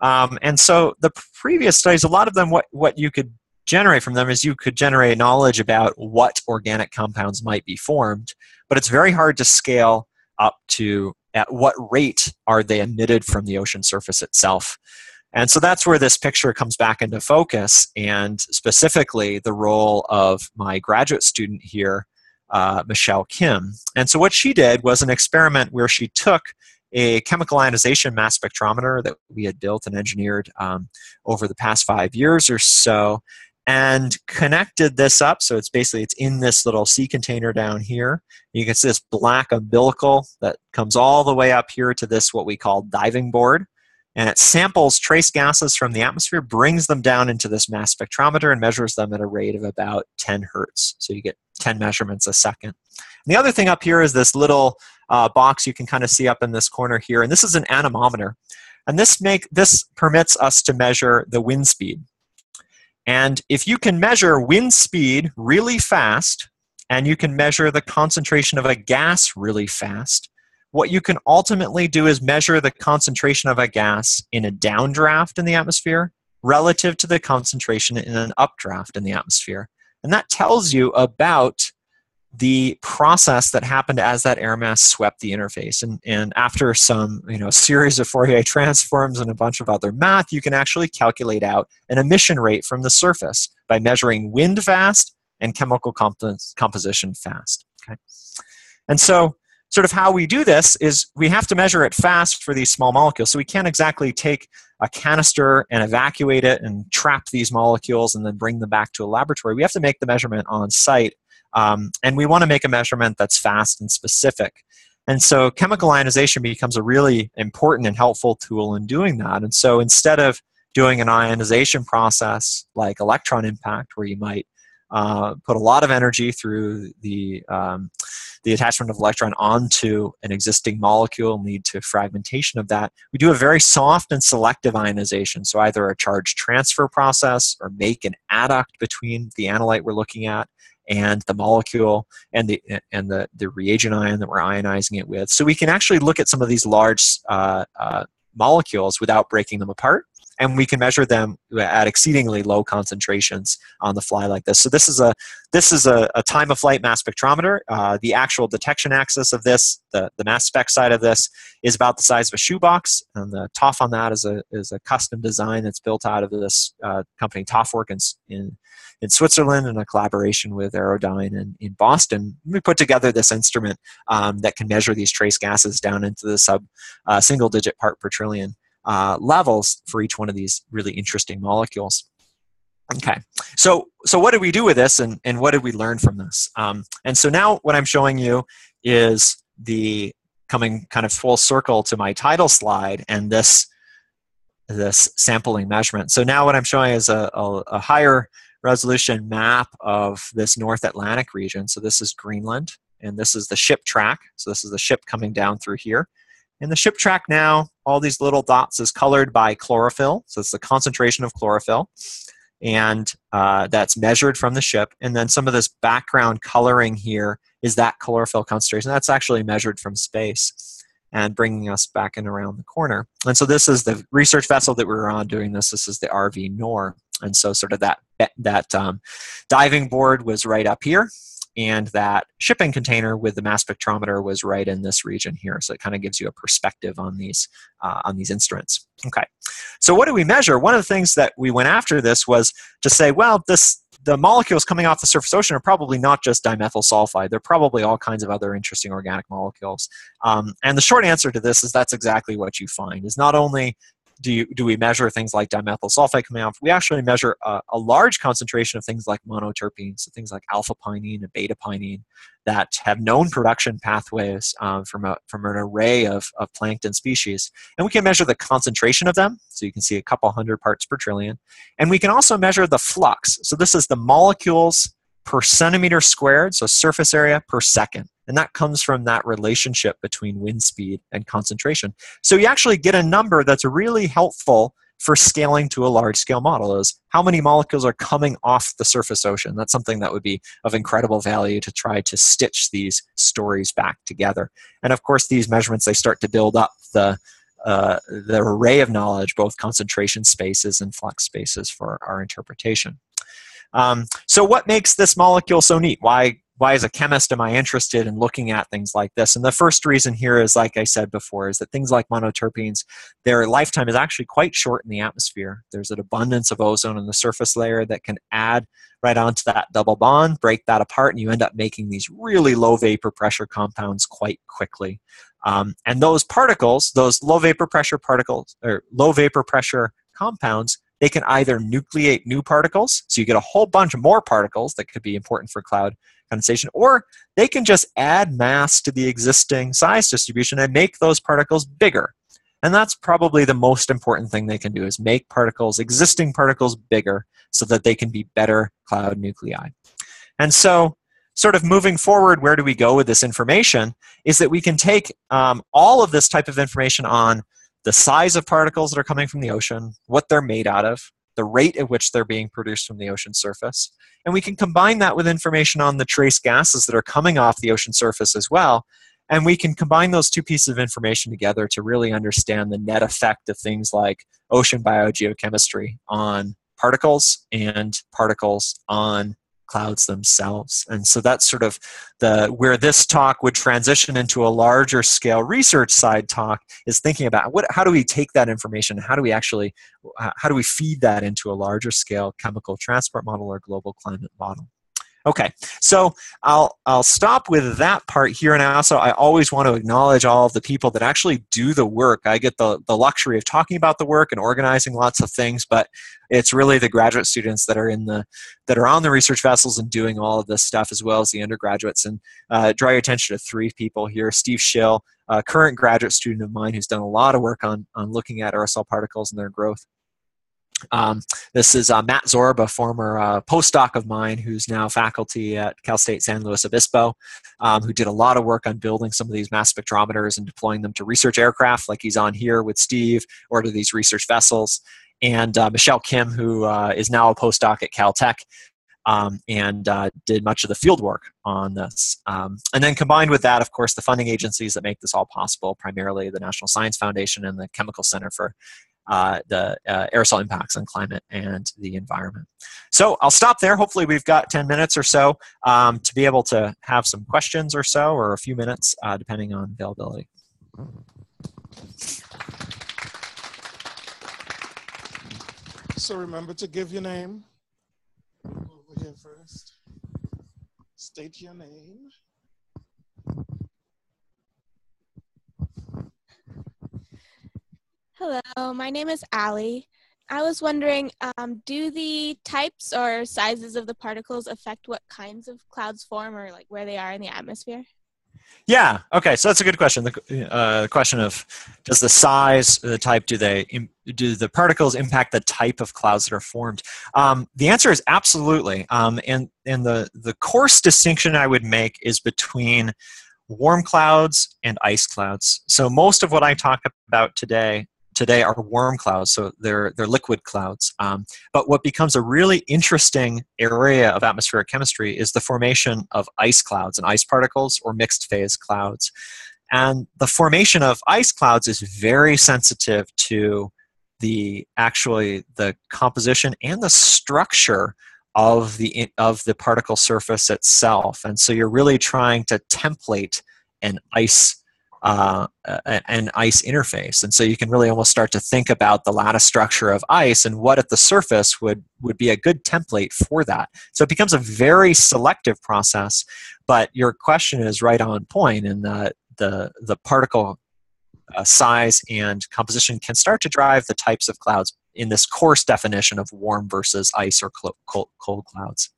Um, and so the previous studies, a lot of them, what what you could generate from them is you could generate knowledge about what organic compounds might be formed, but it's very hard to scale up to at what rate are they emitted from the ocean surface itself. And so that's where this picture comes back into focus, and specifically the role of my graduate student here, uh, Michelle Kim. And so what she did was an experiment where she took a chemical ionization mass spectrometer that we had built and engineered um, over the past five years or so and connected this up. So it's basically it's in this little c container down here. You can see this black umbilical that comes all the way up here to this what we call diving board and it samples trace gases from the atmosphere, brings them down into this mass spectrometer, and measures them at a rate of about 10 hertz. So you get 10 measurements a second. And the other thing up here is this little uh, box you can kind of see up in this corner here, and this is an anemometer. And this, make, this permits us to measure the wind speed. And if you can measure wind speed really fast, and you can measure the concentration of a gas really fast, what you can ultimately do is measure the concentration of a gas in a downdraft in the atmosphere relative to the concentration in an updraft in the atmosphere. And that tells you about the process that happened as that air mass swept the interface. And, and after some you know, series of Fourier transforms and a bunch of other math, you can actually calculate out an emission rate from the surface by measuring wind fast and chemical comp- composition fast. Okay? And so sort of how we do this is we have to measure it fast for these small molecules. So we can't exactly take a canister and evacuate it and trap these molecules and then bring them back to a laboratory. We have to make the measurement on site. Um, and we want to make a measurement that's fast and specific. And so chemical ionization becomes a really important and helpful tool in doing that. And so instead of doing an ionization process like electron impact, where you might uh, put a lot of energy through the um, the attachment of electron onto an existing molecule and lead to fragmentation of that. We do a very soft and selective ionization, so either a charge transfer process or make an adduct between the analyte we're looking at and the molecule and the and the, the reagent ion that we're ionizing it with. So we can actually look at some of these large uh, uh, molecules without breaking them apart and we can measure them at exceedingly low concentrations on the fly like this. So this is a this is a, a time of flight mass spectrometer. Uh, the actual detection axis of this, the, the mass spec side of this, is about the size of a shoebox, and the TOF on that is a is a custom design that's built out of this uh, company TOFWERK in, in in Switzerland in a collaboration with Aerodyne in, in Boston. We put together this instrument um, that can measure these trace gases down into the sub uh, single digit part per trillion uh, levels for each one of these really interesting molecules. Okay, so so what did we do with this, and and what did we learn from this? Um, and so now what I'm showing you is the coming kind of full circle to my title slide and this this sampling measurement. So now what I'm showing is a, a, a higher resolution map of this North Atlantic region. So this is Greenland, and this is the ship track. So this is the ship coming down through here. In the ship track now, all these little dots is colored by chlorophyll. So it's the concentration of chlorophyll. And uh, that's measured from the ship. And then some of this background coloring here is that chlorophyll concentration. That's actually measured from space and bringing us back in around the corner. And so this is the research vessel that we were on doing this. This is the RV Knorr. And so sort of that, that um, diving board was right up here and that shipping container with the mass spectrometer was right in this region here. So it kind of gives you a perspective on these uh, on these instruments. Okay, so what do we measure? One of the things that we went after this was to say, well, this the molecules coming off the surface ocean are probably not just dimethyl sulfide. They're probably all kinds of other interesting organic molecules. Um, and the short answer to this is that's exactly what you find. Is not only do, you, do we measure things like dimethyl sulfide coming out? We actually measure a, a large concentration of things like monoterpenes, so things like alpha pinene and beta pinene that have known production pathways um, from, a, from an array of, of plankton species. And we can measure the concentration of them, so you can see a couple hundred parts per trillion. And we can also measure the flux. So this is the molecules per centimeter squared, so surface area per second. And that comes from that relationship between wind speed and concentration. So you actually get a number that's really helpful for scaling to a large scale model is how many molecules are coming off the surface ocean. That's something that would be of incredible value to try to stitch these stories back together. And of course, these measurements they start to build up the uh, the array of knowledge, both concentration spaces and flux spaces for our interpretation. Um, so, what makes this molecule so neat? Why why as a chemist am i interested in looking at things like this? And the first reason here is like i said before is that things like monoterpenes their lifetime is actually quite short in the atmosphere. There's an abundance of ozone in the surface layer that can add right onto that double bond break that apart and you end up making these really low vapor pressure compounds quite quickly. Um, and those particles those low vapor pressure particles or low vapor pressure compounds they can either nucleate new particles, so you get a whole bunch more particles that could be important for cloud condensation, or they can just add mass to the existing size distribution and make those particles bigger. And that's probably the most important thing they can do is make particles, existing particles, bigger so that they can be better cloud nuclei. And so sort of moving forward, where do we go with this information? Is that we can take um, all of this type of information on the size of particles that are coming from the ocean, what they're made out of, the rate at which they're being produced from the ocean surface. And we can combine that with information on the trace gases that are coming off the ocean surface as well. And we can combine those two pieces of information together to really understand the net effect of things like ocean biogeochemistry on particles and particles on clouds themselves. And so that's sort of the where this talk would transition into a larger scale research side talk is thinking about what how do we take that information? How do we actually uh, how do we feed that into a larger scale chemical transport model or global climate model Okay, so I'll I'll stop with that part here and also I always want to acknowledge all of the people that actually do the work. I get the, the luxury of talking about the work and organizing lots of things, but it's really the graduate students that are in the that are on the research vessels and doing all of this stuff as well as the undergraduates. And uh, draw your attention to three people here: Steve Schill, a current graduate student of mine who's done a lot of work on on looking at aerosol particles and their growth. Um, this is uh, Matt Zorb, a former uh, postdoc of mine who's now faculty at Cal State San Luis Obispo, um, who did a lot of work on building some of these mass spectrometers and deploying them to research aircraft, like he's on here with Steve, or to these research vessels. And uh, Michelle Kim, who uh, is now a postdoc at Caltech. Um, and uh, did much of the field work on this. Um, and then combined with that, of course, the funding agencies that make this all possible, primarily the National Science Foundation and the Chemical Center for uh, the uh, aerosol impacts on climate and the environment. So I'll stop there. Hopefully, we've got 10 minutes or so um, to be able to have some questions or so, or a few minutes, uh, depending on availability. So remember to give your name. Over here first. State your name. Hello, my name is Allie. I was wondering, um, do the types or sizes of the particles affect what kinds of clouds form or like where they are in the atmosphere? Yeah. Okay. So that's a good question. The uh, question of does the size, the type, do they do the particles impact the type of clouds that are formed? Um, the answer is absolutely. Um, and and the the coarse distinction I would make is between warm clouds and ice clouds. So most of what I talk about today today are warm clouds, so they're they're liquid clouds. Um, but what becomes a really interesting area of atmospheric chemistry is the formation of ice clouds and ice particles or mixed phase clouds. And the formation of ice clouds is very sensitive to the actually the composition and the structure of the of the particle surface itself. And so you're really trying to template an ice uh, an ice interface. And so you can really almost start to think about the lattice structure of ice and what at the surface would, would be a good template for that. So it becomes a very selective process, but your question is right on point in that the, the particle uh, size and composition can start to drive the types of clouds in this coarse definition of warm versus ice or cold, cold clouds.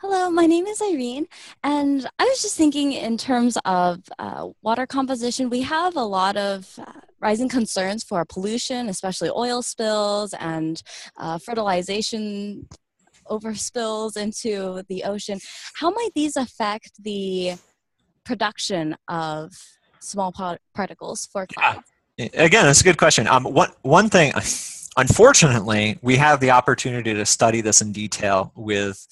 Hello, my name is Irene, and I was just thinking in terms of uh, water composition, we have a lot of uh, rising concerns for pollution, especially oil spills and uh, fertilization overspills into the ocean. How might these affect the production of small particles for clouds? Again, that's a good question. Um, one, one thing, unfortunately, we have the opportunity to study this in detail with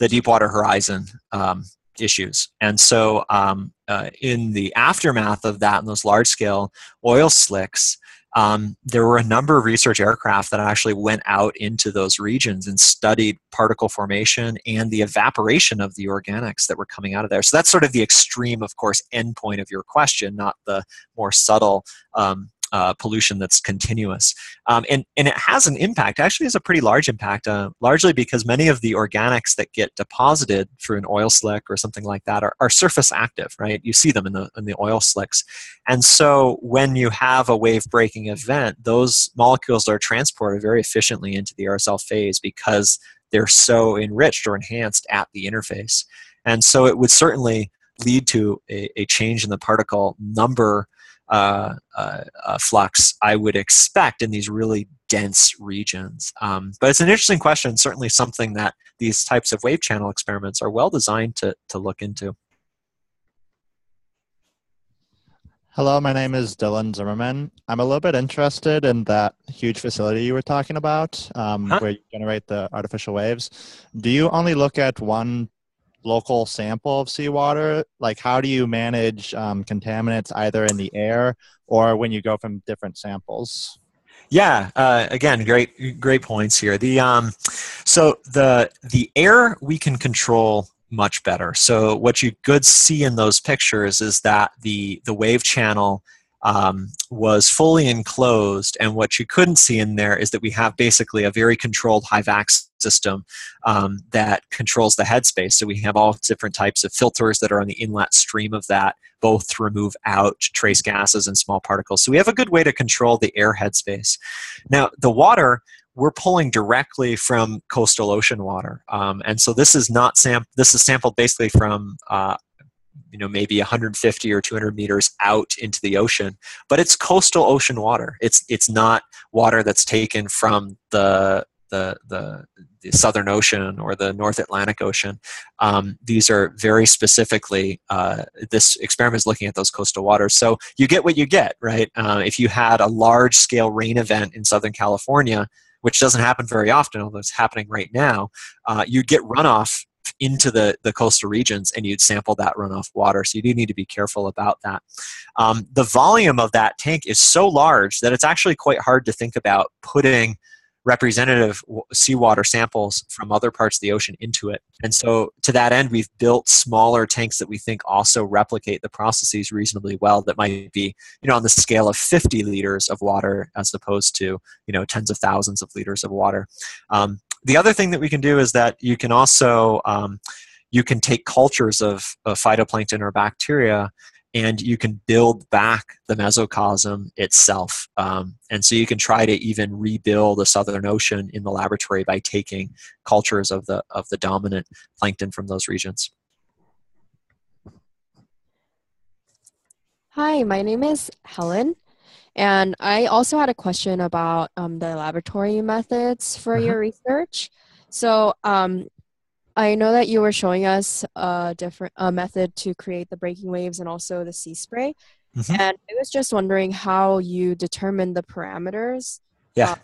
the Deepwater Horizon um, issues. And so, um, uh, in the aftermath of that, and those large scale oil slicks, um, there were a number of research aircraft that actually went out into those regions and studied particle formation and the evaporation of the organics that were coming out of there. So that's sort of the extreme, of course, endpoint of your question, not the more subtle um, uh, pollution that's continuous. Um, and, and it has an impact, actually has a pretty large impact, uh, largely because many of the organics that get deposited through an oil slick or something like that are, are surface active, right? You see them in the, in the oil slicks. And so when you have a wave breaking event, those molecules are transported very efficiently into the aerosol phase because they're so enriched or enhanced at the interface. And so it would certainly lead to a, a change in the particle number uh, uh, uh, flux I would expect in these really dense regions. Um, but it's an interesting question, certainly something that these types of wave channel experiments are well designed to, to look into. Hello, my name is Dylan Zimmerman. I'm a little bit interested in that huge facility you were talking about um, huh? where you generate the artificial waves. Do you only look at one local sample of seawater? Like, how do you manage um, contaminants either in the air or when you go from different samples? Yeah, uh, again, great, great points here. The um, so the the air we can control much better. So what you could see in those pictures is that the the wave channel um, was fully enclosed, and what you couldn't see in there is that we have basically a very controlled HVAC system um, that controls the headspace. So we have all different types of filters that are on the inlet stream of that, both to remove out trace gases and small particles. So we have a good way to control the air headspace. Now the water we're pulling directly from coastal ocean water, um, and so this is not sam- This is sampled basically from uh, you know maybe 150 or 200 meters out into the ocean, but it's coastal ocean water. It's it's not water that's taken from the the, the, the Southern Ocean or the North Atlantic Ocean. Um, these are very specifically, uh, this experiment is looking at those coastal waters. So you get what you get, right? Uh, if you had a large scale rain event in Southern California, which doesn't happen very often, although it's happening right now, uh, you'd get runoff into the, the coastal regions and you'd sample that runoff water. So you do need to be careful about that. Um, the volume of that tank is so large that it's actually quite hard to think about putting representative seawater samples from other parts of the ocean into it. And so, to that end, we've built smaller tanks that we think also replicate the processes reasonably well. That might be, you know, on the scale of 50 liters of water as opposed to, you know, tens of thousands of liters of water. Um, the other thing that we can do is that you can also um, you can take cultures of, of phytoplankton or bacteria and you can build back the mesocosm itself. Um, and so you can try to even rebuild the Southern Ocean in the laboratory by taking cultures of the of the dominant plankton from those regions. Hi, my name is Helen, and I also had a question about um, the laboratory methods for uh-huh. your research. So, um, I know that you were showing us a different a method to create the breaking waves and also the sea spray. Mm-hmm. And I was just wondering how you determine the parameters. Yeah. Uh,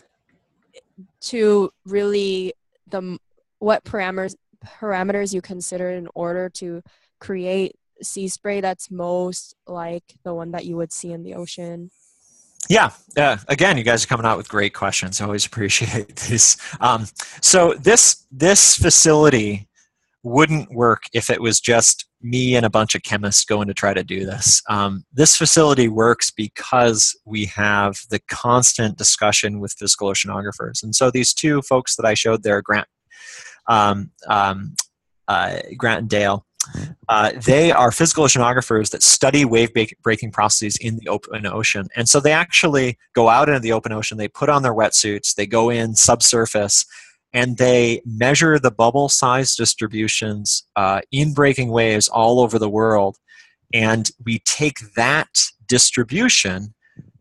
to really the what parameters parameters you consider in order to create sea spray that's most like the one that you would see in the ocean. Yeah, uh, again, you guys are coming out with great questions. I always appreciate these. Um, so this this facility wouldn't work if it was just me and a bunch of chemists going to try to do this. Um, this facility works because we have the constant discussion with physical oceanographers, and so these two folks that I showed there, Grant, um, um, uh, Grant and Dale. Uh, they are physical oceanographers that study wave breaking processes in the open ocean. And so they actually go out into the open ocean, they put on their wetsuits, they go in subsurface, and they measure the bubble size distributions uh, in breaking waves all over the world. And we take that distribution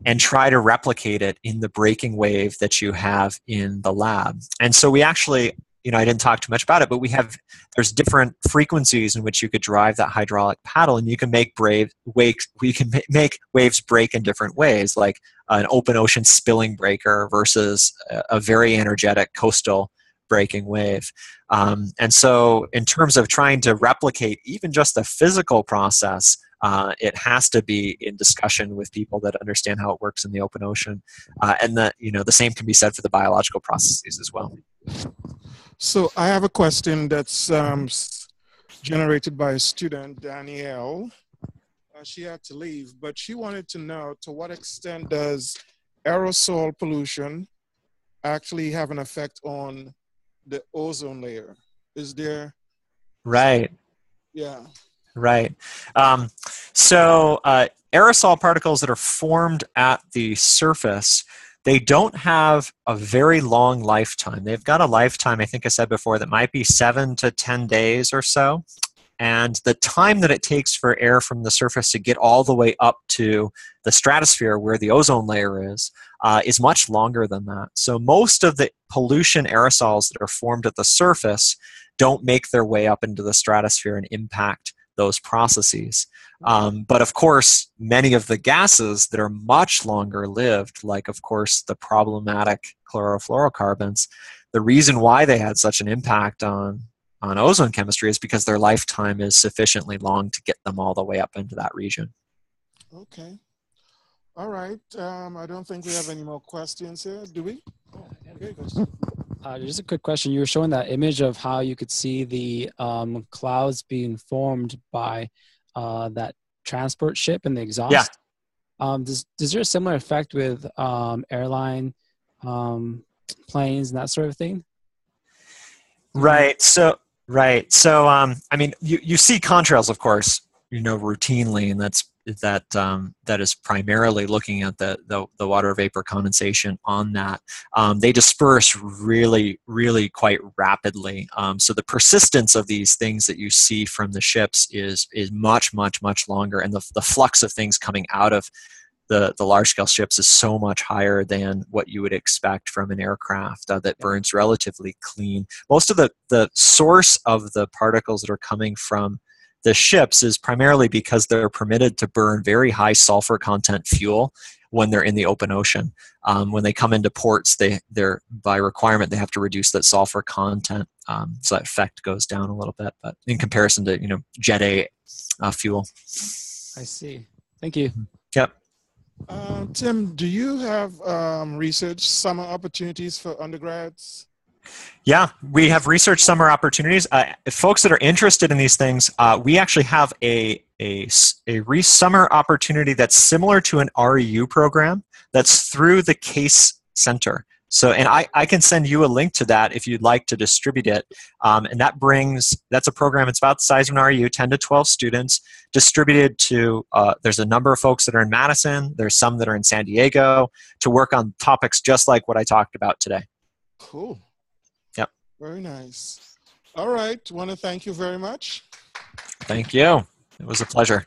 and try to replicate it in the breaking wave that you have in the lab. And so we actually you know, I didn't talk too much about it, but we have there's different frequencies in which you could drive that hydraulic paddle, and you can make brave wakes. We can make waves break in different ways, like an open ocean spilling breaker versus a very energetic coastal breaking wave. Um, and so, in terms of trying to replicate even just the physical process, uh, it has to be in discussion with people that understand how it works in the open ocean, uh, and that you know the same can be said for the biological processes as well. So I have a question that's um, generated by a student, Danielle. Uh, she had to leave, but she wanted to know to what extent does aerosol pollution actually have an effect on the ozone layer? Is there? Right. Yeah. Right. Um, so uh, aerosol particles that are formed at the surface they don't have a very long lifetime. They've got a lifetime, I think I said before, that might be seven to 10 days or so. and the time that it takes for air from the surface to get all the way up to the stratosphere where the ozone layer is uh, is much longer than that. So most of the pollution aerosols that are formed at the surface don't make their way up into the stratosphere and impact those processes. Um, but of course, many of the gases that are much longer lived, like, of course, the problematic chlorofluorocarbons, the reason why they had such an impact on, on ozone chemistry is because their lifetime is sufficiently long to get them all the way up into that region. Okay. All right. Um, I don't think we have any more questions here, do we? Oh, okay, uh, just a quick question. You were showing that image of how you could see the um, clouds being formed by uh, that transport ship and the exhaust. Yeah. Um, does, does there a similar effect with um, airline um, planes and that sort of thing? Right. So, right. So, um, I mean, you, you see contrails, of course, you know, routinely, and that's that um, that is primarily looking at the, the, the water vapor condensation on that. Um, they disperse really, really quite rapidly. Um, so the persistence of these things that you see from the ships is is much, much, much longer, and the the flux of things coming out of the, the large scale ships is so much higher than what you would expect from an aircraft uh, that burns relatively clean. Most of the, the source of the particles that are coming from the ships is primarily because they're permitted to burn very high sulfur content fuel when they're in the open ocean. Um, when they come into ports, they they're by requirement they have to reduce that sulfur content, um, so that effect goes down a little bit. But in comparison to you know Jet A uh, fuel. I see. Thank you. Yep. Uh, Tim, do you have um, research summer opportunities for undergrads? Yeah, we have research summer opportunities. Uh, folks that are interested in these things, uh, we actually have a, a, a re- summer opportunity that's similar to an REU program that's through the CAICE Center. So, and I, I can send you a link to that if you'd like to distribute it. Um, and that brings, that's a program, it's about the size of an REU, 10 to 12 students, distributed to, uh, there's a number of folks that are in Madison, there's some that are in San Diego, to work on topics just like what I talked about today. Cool. Very nice. All right. Want to thank you very much. Thank you. It was a pleasure.